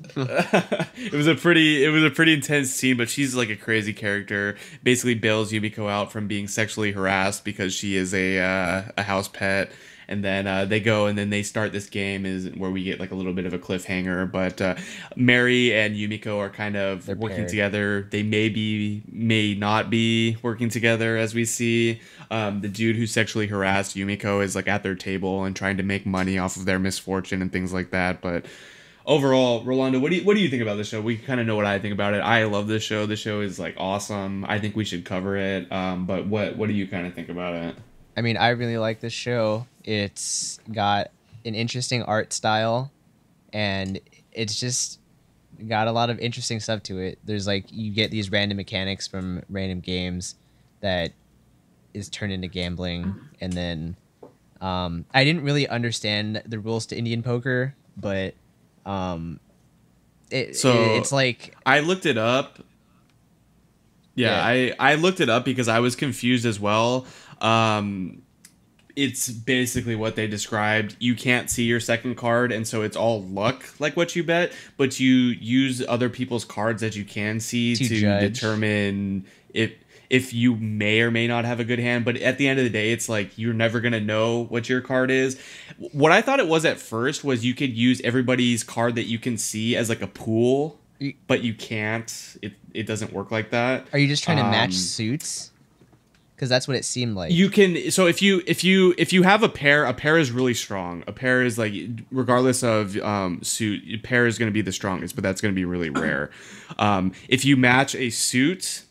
it was a pretty it was a pretty intense scene, but she's like a crazy character. Basically bails Yumeko out from being sexually harassed because she is a uh, a house pet. And then uh, they go and then they start this game is where we get like a little bit of a cliffhanger. But uh, Mary and Yumeko are kind of They're working paired. together. They may be may not be working together as we see. Um, the dude who sexually harassed Yumeko is like at their table and trying to make money off of their misfortune and things like that. But overall, Rolando, what do you what do you think about the show? We kind of know what I think about it. I love this show. The show is like awesome. I think we should cover it. Um, but what what do you kind of think about it? I mean, I really like this show. It's got an interesting art style, and it's just got a lot of interesting stuff to it. There's like you get these random mechanics from random games that is turned into gambling, and then um, I didn't really understand the rules to Indian poker, but um, it, So- it- it's like I looked it up. Yeah, I I looked it up because I was confused as well. Um, it's basically what they described. You can't see your second card, and so it's all luck, like what you bet. But you use other people's cards that you can see To to, determine if if you may or may not have a good hand. But at the end of the day, it's like you're never gonna know what your card is. What I thought it was at first was you could use everybody's card that you can see as like a pool, but you can't. It it doesn't work like that. are you just trying to match Um, suits? Because that's what it seemed like. you can so if you if you if you have a pair a pair is really strong a pair is like regardless of um suit a pair is going to be the strongest but that's going to be really rare um if you match a suit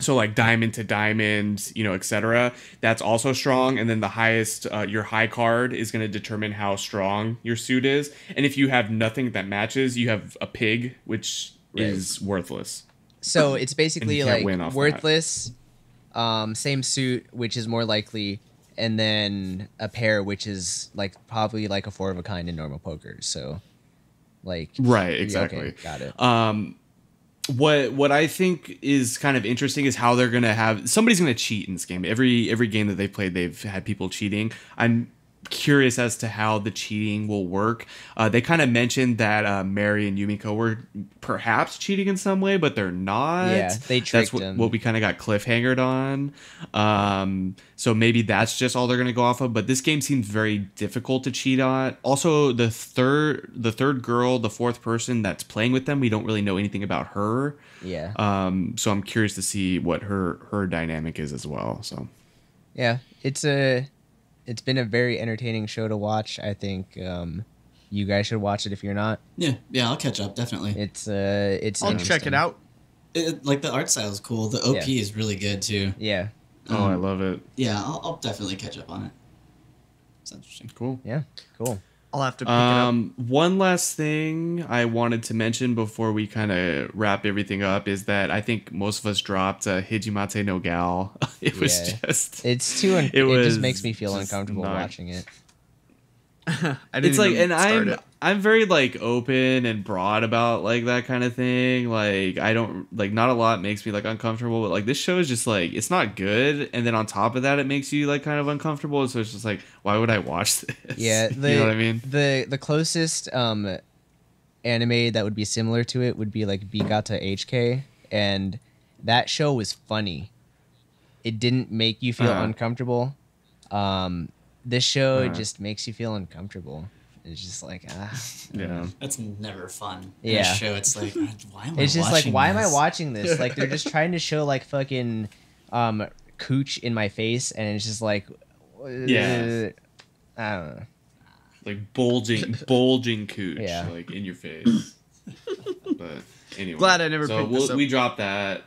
so like diamond to diamond you know etc that's also strong and then the highest uh, your high card is going to determine how strong your suit is and if you have nothing that matches you have a pig which Right. is worthless So it's basically like worthless. that. Um, same suit, which is more likely, and then a pair, which is like probably like a four of a kind in normal poker. So, like, right exactly okay, got it. Um, what what I think is kind of interesting is how they're gonna have somebody's gonna cheat in this game. Every every game that they've played, they've had people cheating. I'm curious as to how the cheating will work. Uh, they kind of mentioned that uh, Mary and Yumeko were perhaps cheating in some way, but they're not. Yeah, they That's tricked what, him. what we kind of got cliffhangered on. Um, so maybe that's just all they're gonna go off of. But this game seems very difficult to cheat on. Also, the third the third girl, the fourth person that's playing with them, we don't really know anything about her. Yeah, Um, so I'm curious to see what her her dynamic is as well. So yeah. It's a, it's been a very entertaining show to watch. I think um, you guys should watch it if you're not. Yeah, yeah, I'll catch up definitely. It's uh, it's. I'll check it out. It, like the art style is cool. The OP Yeah. is really good too. Yeah, oh, I Um, love it. Yeah, I'll, I'll definitely catch up on it. It's interesting. Cool. yeah, cool. I'll have to pick Um, one last thing I wanted to mention before we kind of wrap everything up is that I think most of us dropped uh, Hajimete no Gal. it was Yeah. just It's too. Un- It it, just makes me feel uncomfortable not- watching it. it. I didn't it's like and start i'm it. I'm very like open and broad about like that kind of thing like i don't like not a lot makes me like uncomfortable but like this show is just like it's not good and then on top of that it makes you like kind of uncomfortable so it's just like why would i watch this Yeah, the, you know what i mean The the closest um anime that would be similar to it would be like Bigata HK, and that show was funny. It didn't make you feel Uh-huh. uncomfortable. Um, this show Uh-huh. just makes you feel uncomfortable. It's just like ah, yeah That's never fun. In Yeah. a show, it's like, why am I it's just like watching why am I watching this? Like they're just trying to show like fucking um cooch in my face, and it's just like Yeah. I don't know. like bulging bulging cooch Yeah. like in your face but anyway Glad I never so picked we'll, this up. we dropped that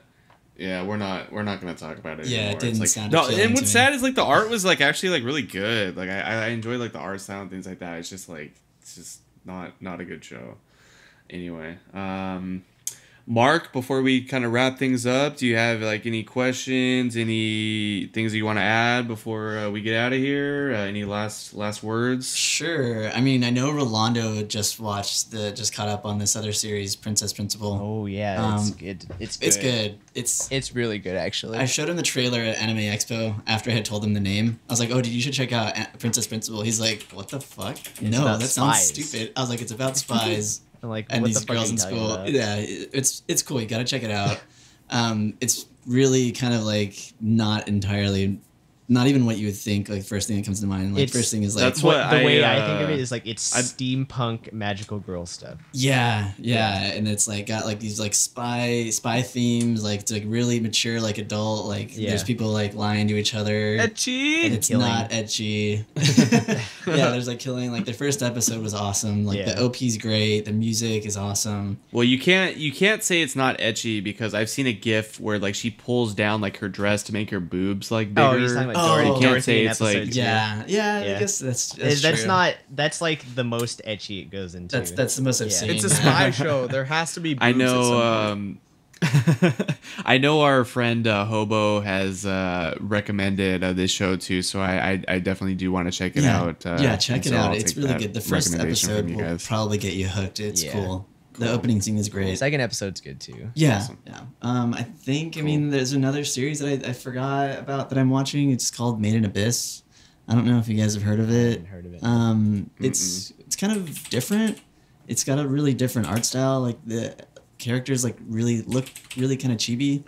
yeah we're not we're not gonna talk about it Yeah, it anymore. It's didn't like, sound no appealing and to what's me. sad is like the art was like actually like really good like i i enjoyed like the art style and things like that it's just like it's just not not a good show anyway um Mark, before we kind of wrap things up, do you have like any questions, any things that you want to add before uh, we get out of here? Uh, any last last words? Sure. I mean, I know Rolando just watched the just caught up on this other series, Princess Principal. Oh yeah, it's Um, good. It's good. It's good. It's It's really good actually. I showed him the trailer at Anime Expo after I had told him the name. I was like, "Oh, dude, you should check out Princess Principal." He's like, "What the fuck? no, about that sounds stupid." I was like, "It's about spies I'm like, and what these the girls in school." about? Yeah, it's it's cool. You gotta check it out. Um, it's really kind of like not entirely, not even what you would think. Like first thing that comes to mind. Like It's- first thing is like, That's What, what the I, way I think of uh, it is like it's I- steampunk magical girl stuff. Yeah, yeah, and it's like got like these like spy spy themes, like it's like really mature, like adult, like Yeah. there's people like lying to each other. Ecchi. it's killing. not ecchi. yeah, there's like killing. Like the first episode was awesome. Like Yeah. the OP's great. The music is awesome. Well, you can't you can't say it's not ecchi because I've seen a GIF where like she pulls down like her dress to make her boobs like bigger. Oh, he's talking about Oh, Dorothy. you can't Dorothy say in it's, like- two. Yeah, yeah, Yeah. I guess that's that's, That's, that's true. not. That's like the most ecchi it goes into. That's that's the most I've Yeah. seen. It's a spy show. There has to be. I boobs at know. point. Um, I know our friend uh, Hobo has uh, recommended uh, this show too, so I I, I definitely do want to check it yeah. out. Uh, yeah, check it so out. I'll It's really good. The first episode will probably get you hooked. It's Yeah. cool. The opening scene is great. Second episode's good too. Yeah, Awesome. yeah. Um, I think I mean there's another series that I, I forgot about that I'm watching. It's called Made in Abyss. I don't know if you guys have heard of it. haven't heard of it. Um, it's it's kind of different. It's got a really different art style. Like the characters like really look really kind of chibi.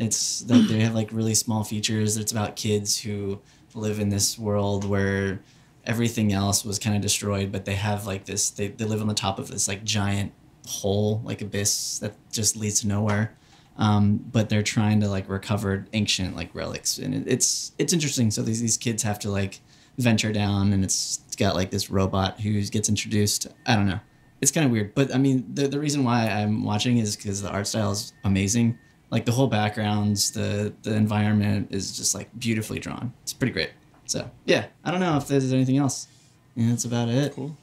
It's that they have like really small features. It's about kids who live in this world where everything else was kind of destroyed, but they have like this. They they live on the top of this like giant hole, like abyss that just leads to nowhere. Um, but they're trying to like recover ancient like relics, and it, it's it's interesting. So these these kids have to like venture down, and it's, it's got like this robot who gets introduced. I don't know. It's kind of weird, but I mean, the the reason why I'm watching is because the art style is amazing. Like the whole backgrounds, the the environment is just like beautifully drawn. It's pretty great. So yeah, I don't know if there's anything else. Yeah, that's about it. Cool.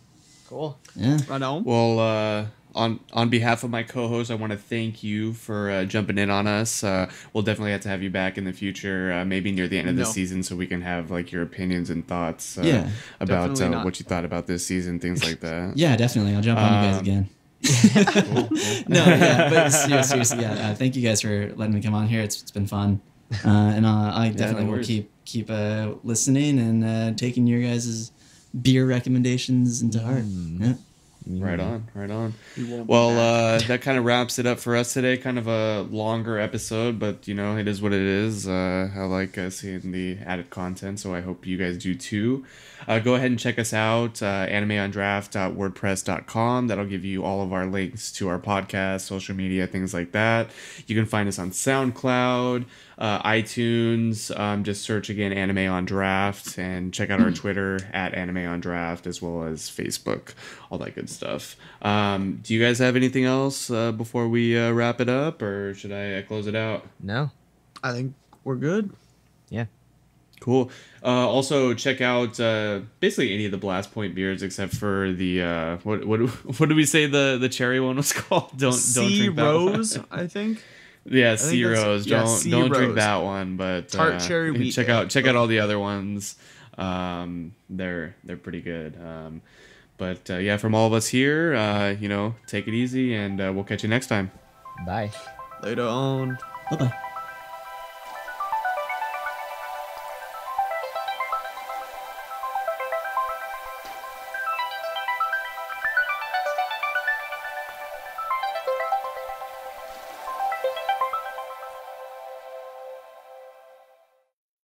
Cool. Yeah. Right on. Well, uh, on on behalf of my co-host, I want to thank you for uh, jumping in on us. Uh, we'll definitely have to have you back in the future, uh, maybe near the end of the season, so we can have like your opinions and thoughts uh, Yeah, about uh, what you thought about this season, things like that. Yeah, definitely. I'll jump on you guys Um, again. no, yeah, but ser- seriously, yeah. Uh, thank you guys for letting me come on here. It's, it's been fun, uh, and uh, I definitely will keep keep uh, listening and uh, taking your guys' beer recommendations into heart. Yeah. Right on, right on. We won't be Well, uh, that kind of wraps it up for us today. Kind of a longer episode, but you know, it is what it is. Uh, I like uh, seeing the added content, so I hope you guys do too. Uh, go ahead and check us out, uh, animeondraft.wordpress.com. That'll give you all of our links to our podcast, social media, things like that. You can find us on SoundCloud, uh, iTunes. Um, just search again Anime on Draft and check out our Twitter at Anime on Draft as well as Facebook, all that good stuff. Um, do you guys have anything else uh, before we uh, wrap it up, or should I uh, close it out? No. I think we're good. Yeah. Cool. Uh, also, check out uh, basically any of the Ballast Point beers except for the uh, what what what did we say the the cherry one was called? Don't don't drink that one. Rose, I think. Yeah, think Sea that's- Rose. yeah, Don't Sea don't drink that one, but Tart uh, cherry wheat check ale. out check out all the other ones. Um, they're they're pretty good. Um, but uh, yeah, from all of us here, uh, you know, take it easy, and uh, we'll catch you next time. Bye. Later on. Bye bye.